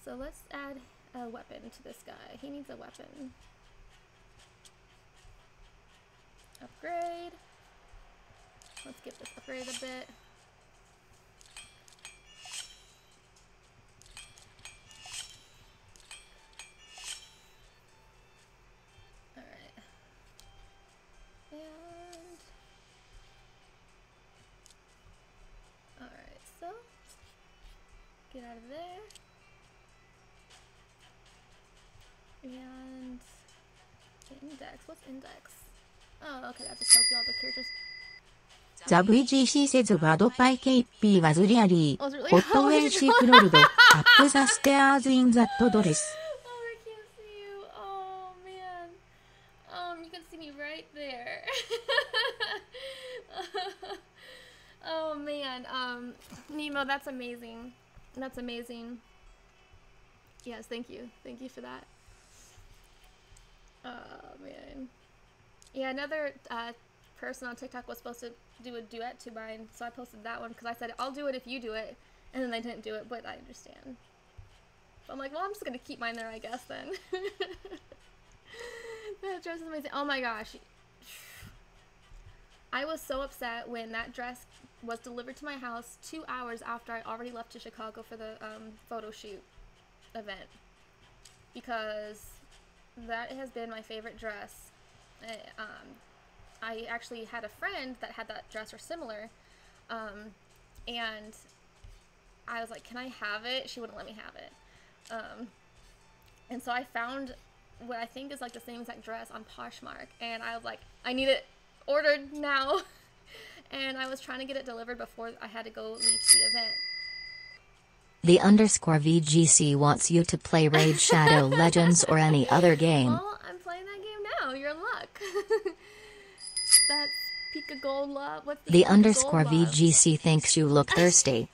So let's add a weapon to this guy. He needs a weapon. Upgrade. Let's get this upgrade a bit. Out of there. And index. What's index? Oh, okay, that just tells you all the characters. The VGC says word by KP was really Oh, it's really hot hot. when she crawled up the stairs in that dress. Oh, I can't see you. Oh man. Um, you can see me right there. oh man. Um, Nemo, that's amazing. That's amazing. Yes, thank you. Thank you for that. Oh man. Yeah, another uh, person on TikTok was supposed to do a duet to mine, so I posted that one because I said I'll do it if you do it, and then they didn't do it, but I understand. So I'm like, well, I'm just gonna keep mine there, I guess then. that dress is amazing. Oh my gosh. I was so upset when that dress was delivered to my house two hours after I already left to Chicago for the um, photo shoot event because that has been my favorite dress. Uh, um, I actually had a friend that had that dress or similar, um, and I was like, "Can I have it?" She wouldn't let me have it, um, and so I found what I think is like the same exact dress on Poshmark, and I was like, "I need it ordered now," and I was trying to get it delivered before I had to go leave the event. The underscore VGC wants you to play Raid Shadow Legends or any other game. Well, I'm playing that game now. You're in luck. That's Pika Gold Love. What's the, The underscore? VGC thinks you look thirsty.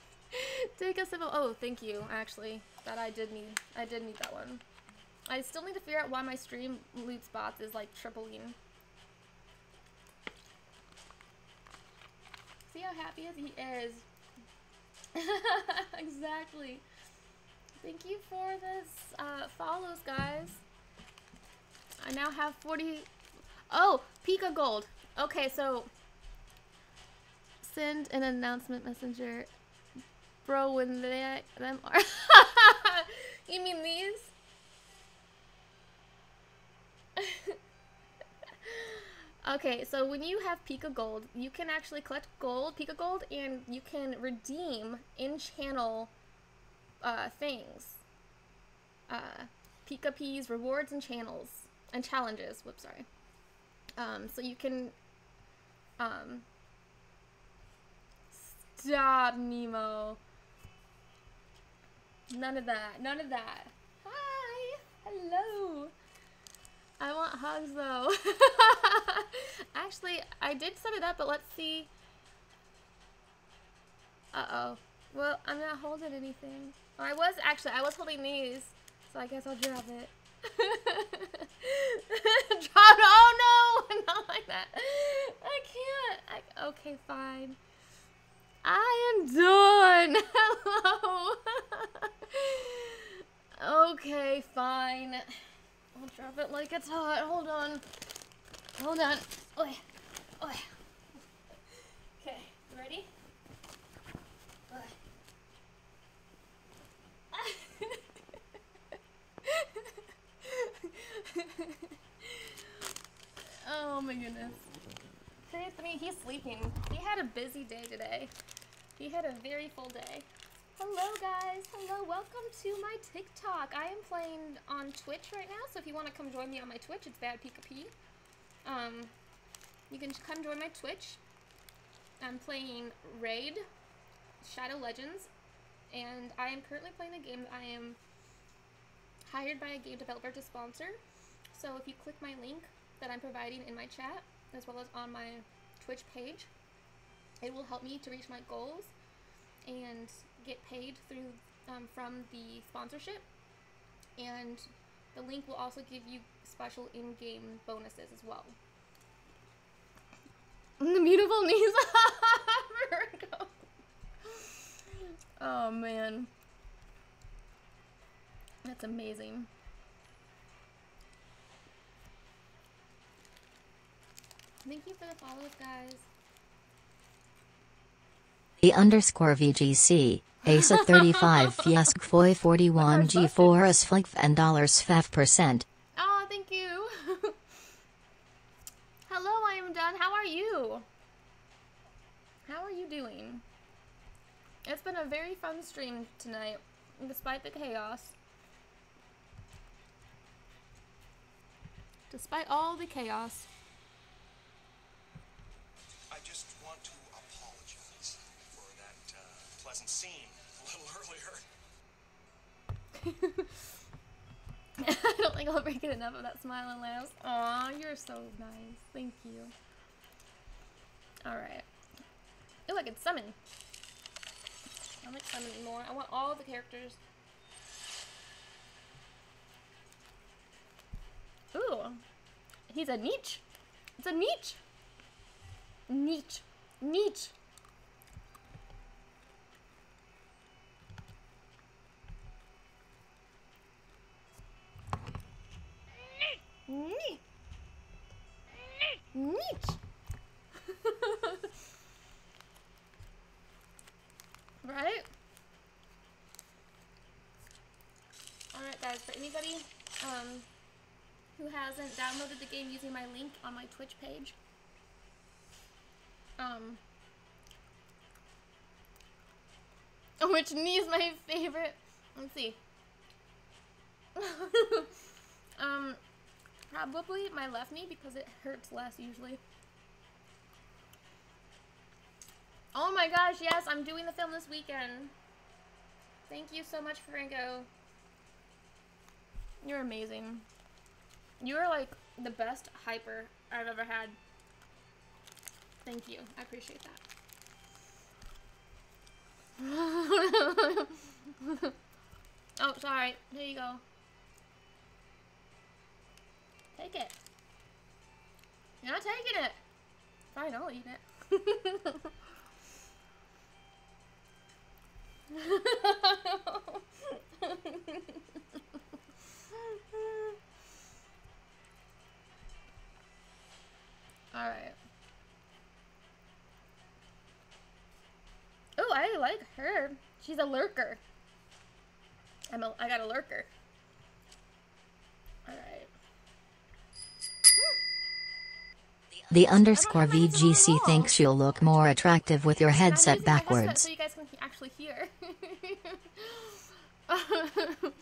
Take a sip of. Oh, thank you. Actually, that I did need. I did need that one. I still need to figure out why my stream loot spots is like tripling. See how happy as he is. exactly. Thank you for this uh, follows, guys. I now have 40. Oh, Pika Gold. Okay, so send an announcement messenger. Bro, when they them are. you mean these? okay, so when you have Pika Gold, you can actually collect gold, Pika Gold, and you can redeem in-channel uh, things. Uh, Pika Pi's rewards and channels and challenges. Whoops, sorry. Um, so you can um, Stop, Nemo. None of that. None of that. Hi. Hello. I want hugs though. Actually, I did set it up, but let's see. Uh oh. Well, I'm not holding anything. I was actually, I was holding these, so I guess I'll drop it. drop Oh no! Not like that. I can't. I, okay, fine. I am done. Hello. okay, fine. I'll drop it like it's hot. Hold on. Hold on. Oi. Oi. Okay, ready? Oh my goodness. Anthony, he's sleeping. He had a busy day today. He had a very full day. Hello guys, hello, welcome to my TikTok. I am playing on Twitch right now, so if you want to come join me on my Twitch, it's Bad Pika Pi. Um, you can come join my Twitch. I'm playing Raid, Shadow Legends, and I am currently playing a game that I am hired by a game developer to sponsor. So if you click my link that I'm providing in my chat, as well as on my Twitch page, it will help me to reach my goals and get paid through um, from the sponsorship. And the link will also give you special in-game bonuses as well. The beautiful knees. Virgo. oh man. That's amazing. Thank you for the follows, guys. The underscore VGC, Asa 35 Fiesk Foy 41 G4 as Flick and dollars 5%. Oh, thank you. Hello, I am done. How are you? How are you doing? It's been a very fun stream tonight, despite the chaos. Despite all the chaos. I just want to apologize for that uh, pleasant scene a little earlier. I don't think I'll ever get enough of that smile and laughs. Aw, you're so nice. Thank you. Alright. Ooh, I can summon. I like summoning more. I want all the characters. Ooh. He's a niche. It's a niche. Neat. Neat. Neat. Neat. right? Alright guys, for anybody um, who hasn't downloaded the game using my link on my Twitch page, um, which knee is my favorite? Let's see. um, probably my left knee because it hurts less usually. Oh my gosh, yes, I'm doing the film this weekend. Thank you so much, Franco. You're amazing. You are like the best hyper I've ever had. Thank you. I appreciate that. oh, sorry. Here you go. Take it. You're not taking it. Fine, I'll eat it. Alright. Oh, I like her. She's a lurker. I'm a, I got a lurker. The underscore VGC thinks you'll look more attractive with your headset using my headset backwards. so you guys can actually hear.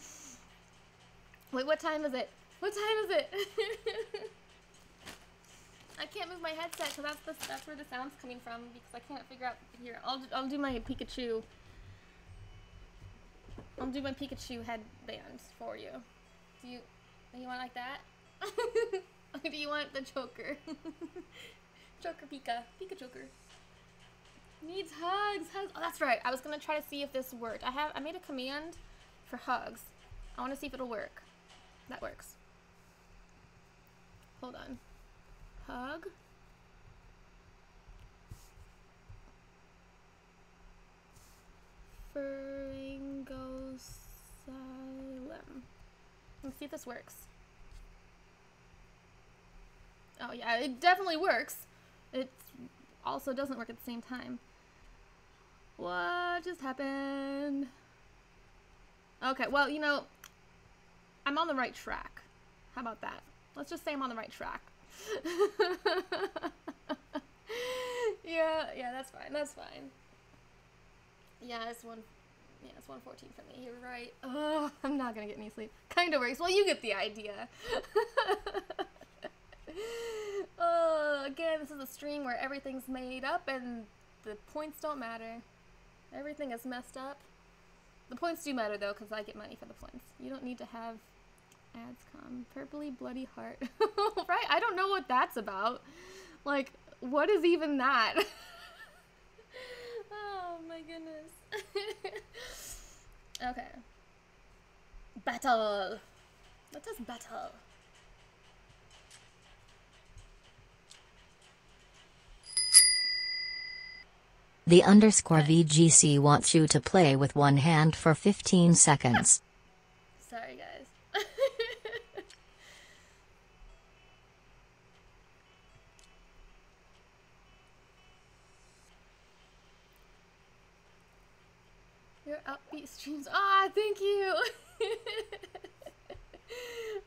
Wait, what time is it? What time is it? I can't move my headset because that's the, that's where the sound's coming from because I can't figure out here. I'll do- I'll do my Pikachu. I'll do my Pikachu headband for you. Do you do you want like that? do you want the choker? choker Pika, Pika choker. Needs hugs, hugs. Oh, that's right. I was gonna try to see if this worked. I have I made a command for hugs. I want to see if it'll work. That works. Hold on. Hug. Pharyngosylum. Let's see if this works. Oh yeah, it definitely works. It also doesn't work at the same time. What just happened? Okay, well, you know, I'm on the right track. How about that? Let's just say I'm on the right track. yeah, yeah, that's fine. That's fine. Yeah, it's one. Yeah, it's 114 for me. You're right. Oh, I'm not gonna get any sleep. Kind of works. Well, you get the idea. oh, again, this is a stream where everything's made up and the points don't matter. Everything is messed up. The points do matter though, because I get money for the points. You don't need to have ads come. Purpley bloody heart. right? I don't know what that's about. Like, what is even that? oh my goodness. okay. Battle. Let us battle. The underscore VGC wants you to play with one hand for 15 seconds. Sorry, guys. Your upbeat streams. Ah, thank you.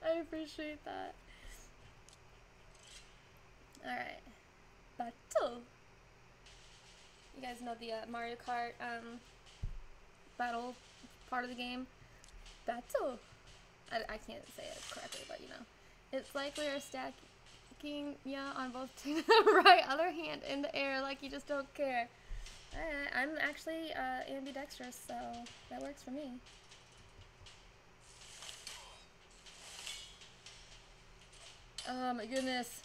I appreciate that. Alright. Battle. You guys know the uh, Mario Kart um, battle part of the game? Battle. I, I can't say it correctly, but you know. It's like we are stacking, yeah, on both right, other hand in the air like you just don't care. Alright, I'm actually uh, ambidextrous, so that works for me. Oh my goodness.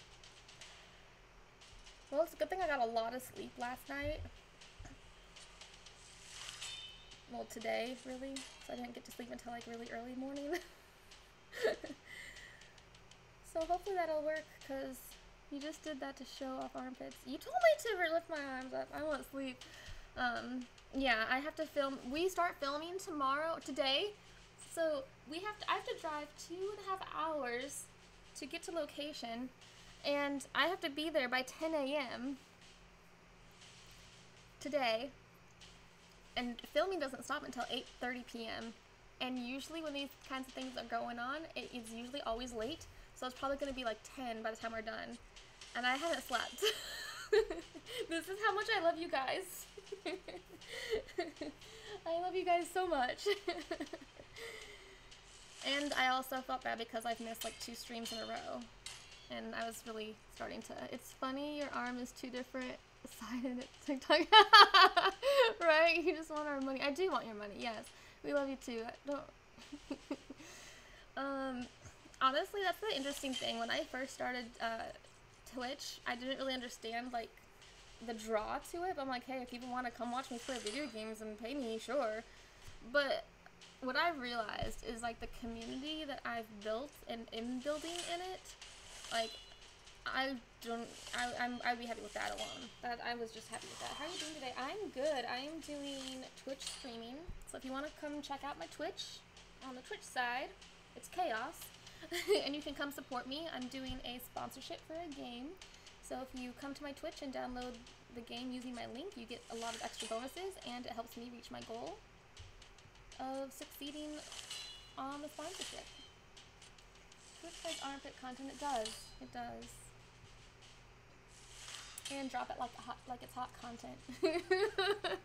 Well, it's a good thing I got a lot of sleep last night. Well, today, really. So I didn't get to sleep until like really early morning. so hopefully that'll work, because You just did that to show off armpits. You told me to lift my arms up. I want sleep. Um, yeah, I have to film. We start filming tomorrow, today. So we have to. I have to drive two and a half hours to get to location, and I have to be there by 10 a.m. today. And filming doesn't stop until 8:30 p.m. And usually when these kinds of things are going on, it is usually always late. So it's probably gonna be like 10 by the time we're done. And I haven't slept. this is how much I love you guys. I love you guys so much. and I also felt bad because I've missed like two streams in a row. And I was really starting to. It's funny, your arm is two different sided at TikTok. right? You just want our money. I do want your money, yes. We love you too. Don't. um, honestly, that's the interesting thing. When I first started uh, Twitch, I didn't really understand like the draw to it. But I'm like, hey, if people want to come watch me play video games and pay me, sure. But what I've realized is like the community that I've built and in building in it, like I don't. I, I'm. I'd be happy with that alone. That I was just happy with that. How are you doing today? I'm good. I am doing Twitch streaming. So if you want to come check out my Twitch, on the Twitch side, it's chaos, and you can come support me. I'm doing a sponsorship for a game. So if you come to my Twitch and download the game using my link, you get a lot of extra bonuses, and it helps me reach my goal of succeeding on the sponsorship. Twitch says armpit content. It does. It does and drop it like hot, like it's hot content.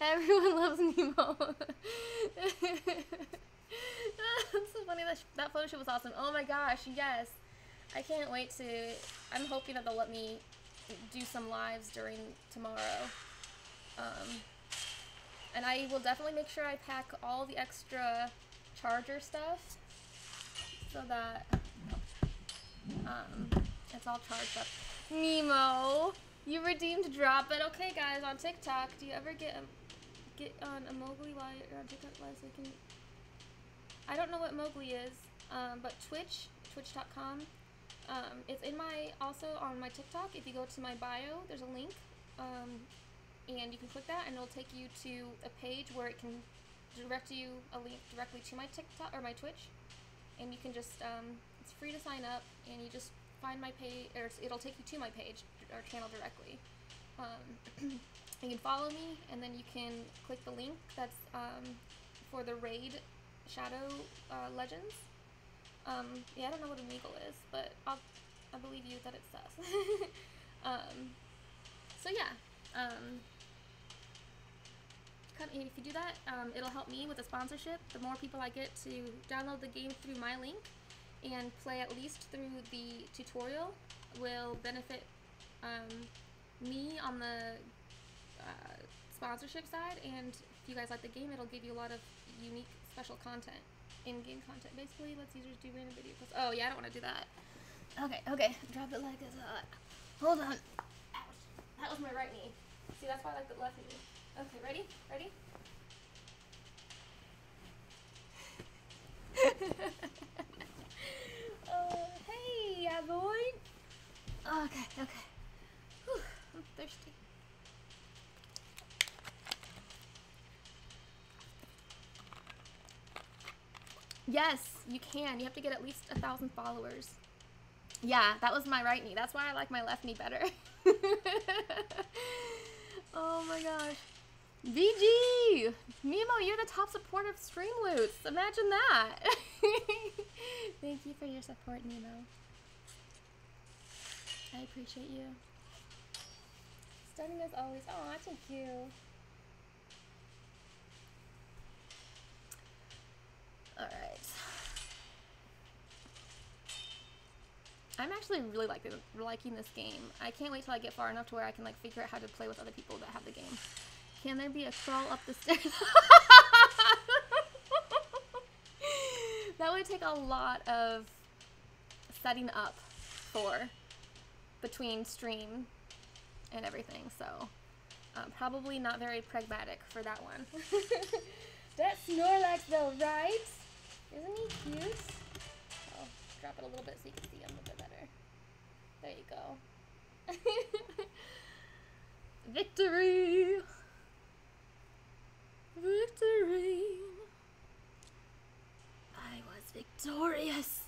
Everyone loves Nemo. That's so funny. That, that photo shoot was awesome. Oh my gosh, yes. I can't wait to. I'm hoping that they'll let me do some lives during tomorrow. Um, and I will definitely make sure I pack all the extra charger stuff so that um, it's all charged up. Nemo, you redeemed drop it. Okay, guys, on TikTok, do you ever get a, get on a Mowgli while you're on TikTok live so can? I don't know what Mowgli is, um, but Twitch, Twitch.com. Um, it's in my also on my TikTok. If you go to my bio, there's a link, um, and you can click that, and it'll take you to a page where it can direct you a link directly to my TikTok or my Twitch, and you can just um, it's free to sign up, and you just find my page, or it'll take you to my page or channel directly. Um, you can follow me, and then you can click the link that's um, for the raid Shadow uh, Legends. Um, yeah, I don't know what an eagle is, but I'll, I believe you that it's sus. um, so yeah, um, if you do that, um, it'll help me with the sponsorship. The more people I get to download the game through my link, and play at least through the tutorial will benefit um, me on the uh, sponsorship side. And if you guys like the game it'll give you a lot of unique special content in-game content basically. Lets users do random video posts oh yeah I don't want to do that. Okay okay. Drop it like it's hot. Hold on. Ouch. that was my right knee. See that's why I like the left knee. Okay ready? Ready Uh, hey, yeah, boy. Okay, okay. Whew, I'm thirsty. Yes, you can. You have to get at least a thousand followers. Yeah, that was my right knee. That's why I like my left knee better. oh my gosh. VG! Nemo, you're the top supporter of Streamloots. Imagine that. Thank you for your support, Nemo. I appreciate you. Stunning as always. Oh, thank you. Alright. I'm actually really liking, liking this game. I can't wait till I get far enough to where I can like figure out how to play with other people that have the game. Can there be a crawl up the stairs? that would take a lot of setting up for between stream and everything. So um, probably not very pragmatic for that one. that Snorlax though, right? Isn't he cute? I'll drop it a little bit so you can see him. There you go. Victory! Victory! I was victorious!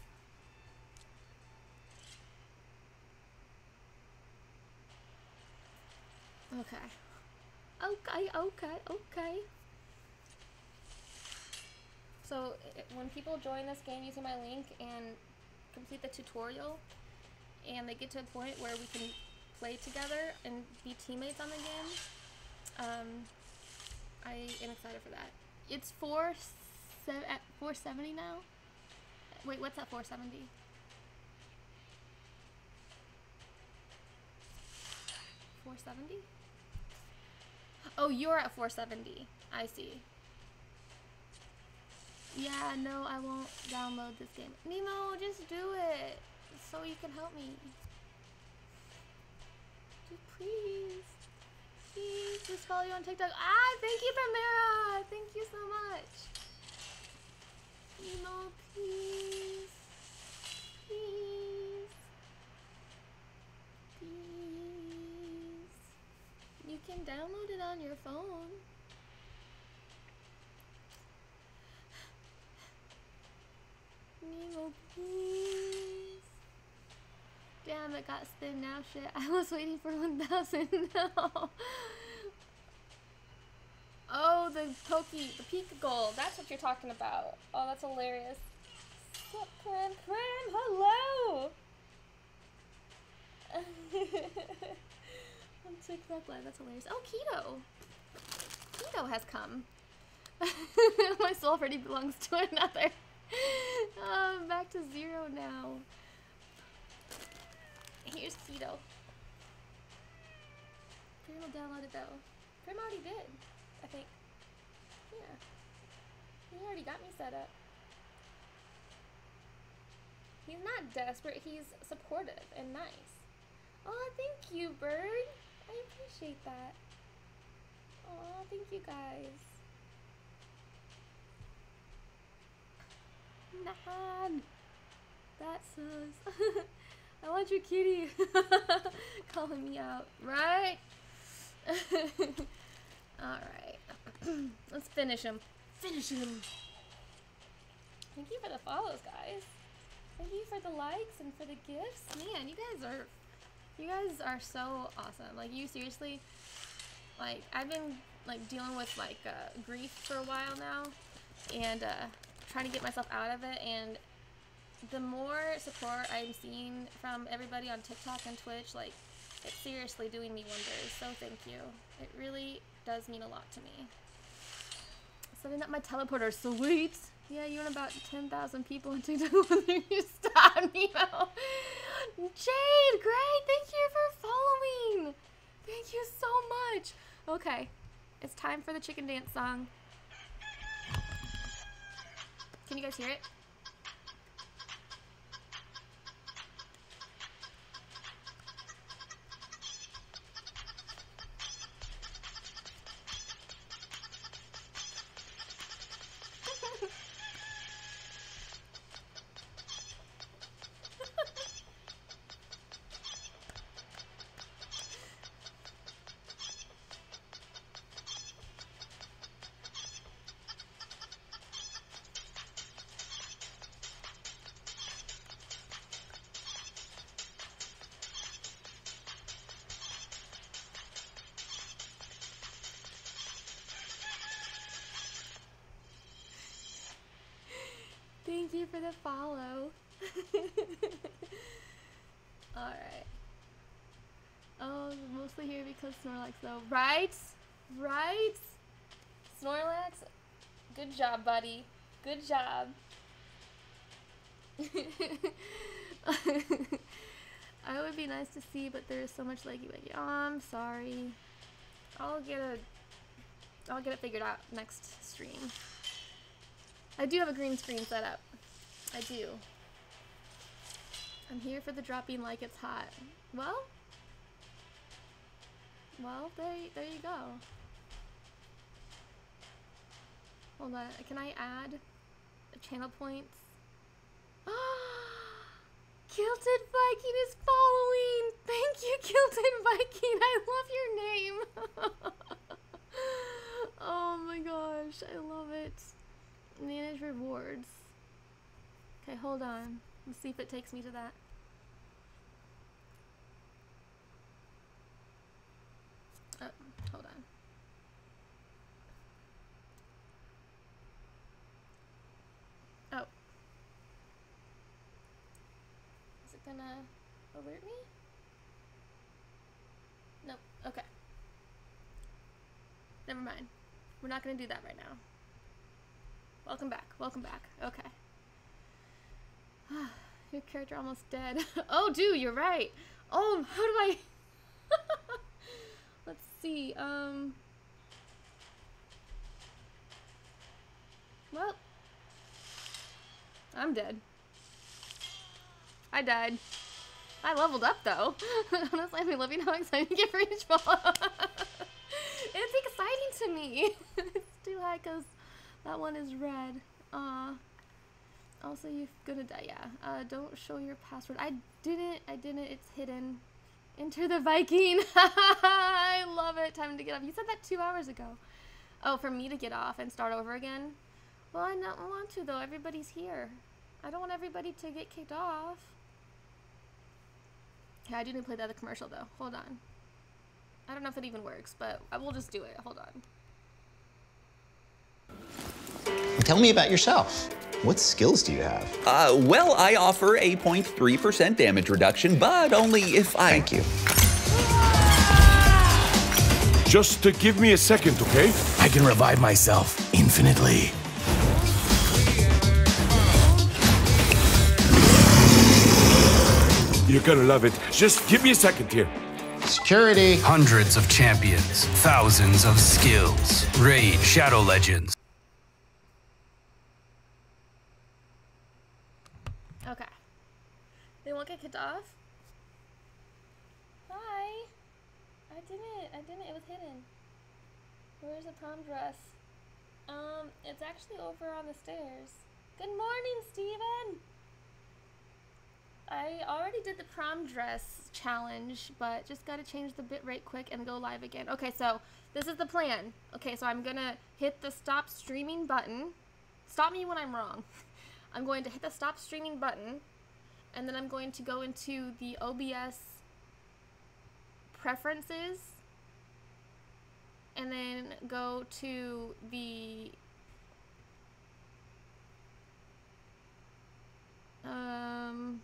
Okay. Okay, okay, okay. So, i- when people join this game using my link and complete the tutorial, and they get to a point where we can play together and be teammates on the game, um, I am excited for that. It's four at 470 now. Wait, what's at 470? Four seventy? Oh, you're at four seventy. I see. Yeah, no, I won't download this game. Nemo, just do it so you can help me. Please. Please, just follow you on TikTok. Ah, thank you, Primera. Thank you so much. Nemo, please. Please. Please. You can download it on your phone. Nemo, please. Damn, it got spin now. Shit, I was waiting for 1,000. No. Oh, the pokey, the Pika gold. That's what you're talking about. Oh, that's hilarious. Sup, Prim? Prim, hello. On TikTok live, that's hilarious. Oh, Keto. Keto has come. My soul already belongs to another. Oh, I'm back to zero now. Here's Keto. Prim downloaded though. Prim already did, I think. Yeah. He already got me set up. He's not desperate, he's supportive and nice. Oh, thank you, Bird. I appreciate that. Oh, thank you guys. Nah, that sus. I want your kitty calling me out, right? Alright. Let's finish him. Finish him. Thank you for the follows, guys. Thank you for the likes and for the gifts. Man, you guys are you guys are so awesome. Like you seriously like I've been like dealing with like uh, grief for a while now and uh, trying to get myself out of it and the more support I'm seeing from everybody on TikTok and Twitch, like it's seriously doing me wonders. So thank you. It really does mean a lot to me. Setting up my teleporter, sweet. Yeah, you and about 10,000 people on TikTok when you stop me. Jade, great. Thank you for following. Thank you so much. Okay, it's time for the chicken dance song. Can you guys hear it? For the follow. Alright. Oh, mostly here because Snorlax though. Right? Right? Snorlax, good job, buddy. Good job. I would be nice to see, but there's so much leggy leggy. Oh, I'm sorry. I'll get a I'll get it figured out next stream. I do have a green screen set up. I do. I'm here for the dropping like it's hot. Well, well, there, there you go. Hold on, can I add channel points? Kilted Viking is following! Thank you, Kilted Viking! I love your name! oh my gosh, I love it. Manage rewards. Okay, hold on. Let's see if it takes me to that. Oh, hold on. Oh. Is it gonna alert me? Nope. Okay. Never mind. We're not gonna do that right now. Welcome back. Welcome back. Okay. Your character almost dead. oh, dude, you're right. Oh, how do I? Let's see. Um. Well, I'm dead. I died. I leveled up though. Honestly, I'm loving how excited I get for each ball. it's exciting to me. it's too high because that one is red. Uh, also, you're gonna die. Yeah. Uh, don't show your password. I didn't. I didn't. It's hidden. Enter the Viking. I love it. Time to get off. You said that two hours ago. Oh, for me to get off and start over again? Well, I don't want to though. Everybody's here. I don't want everybody to get kicked off. Yeah, I to play the other commercial though. Hold on. I don't know if it even works, but I will just do it. Hold on. Tell me about yourself. What skills do you have? Uh, well, I offer a 0.3% damage reduction, but only if I. Thank you. Just uh, give me a second, okay? I can revive myself infinitely. You're gonna love it. Just give me a second here. Security. Hundreds of champions, thousands of skills. Raid Shadow Legends. Okay. They won't get kicked off? Hi. I didn't. I didn't. It was hidden. Where's the prom dress? Um, it's actually over on the stairs. Good morning, Steven! I already did the prom dress challenge, but just gotta change the bitrate quick and go live again. Okay, so this is the plan. Okay, so I'm gonna hit the stop streaming button. Stop me when I'm wrong. I'm going to hit the stop streaming button, and then I'm going to go into the OBS preferences, and then go to the um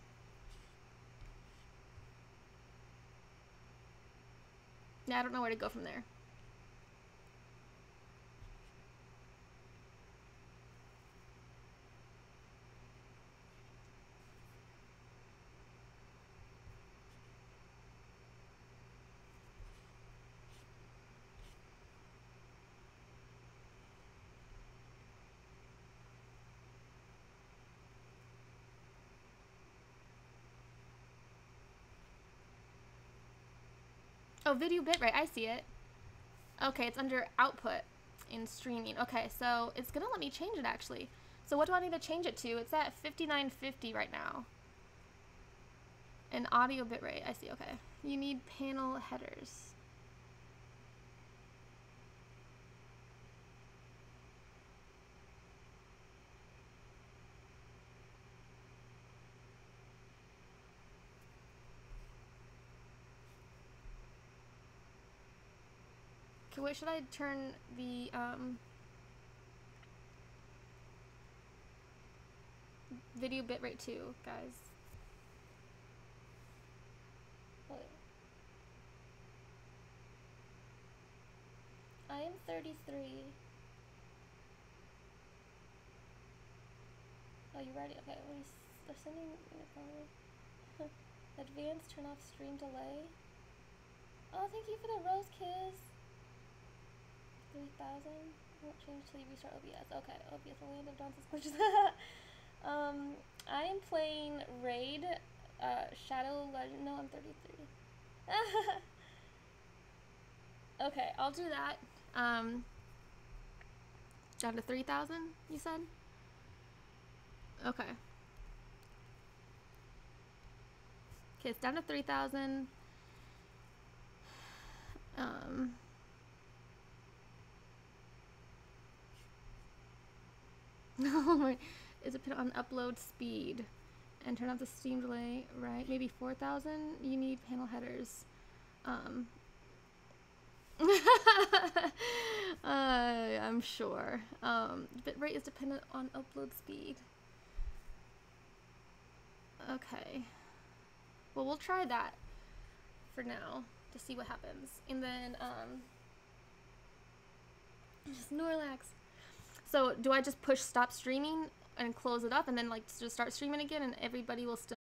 yeah, I don't know where to go from there. Oh, video bitrate. I see it. Okay, it's under output in streaming. Okay, so it's gonna let me change it actually. So what do I need to change it to? It's at 5950 right now. And audio bitrate. I see. Okay. You need panel headers. Wait, should I turn the, um, video bitrate to, guys? I am 33. Oh, you ready? Okay, we, they're sending. Advanced turn off stream delay. Oh, thank you for the rose kiss. 3000 won't change till you restart OBS. Okay, OBS will land of Dance's glitches. um, I am playing Raid uh, Shadow Legend. No, I'm 33. okay, I'll do that. Um, down to 3000, you said? Okay. Okay, it's down to 3000. Um, oh my, is dependent on upload speed. And turn off the steam delay, right? Maybe 4,000? You need panel headers. Um, uh, I'm sure. Um, bitrate is dependent on upload speed. Okay. Well, we'll try that for now to see what happens. And then, um, just Snorlax. So, do I just push stop streaming and close it up and then, like, just start streaming again and everybody will still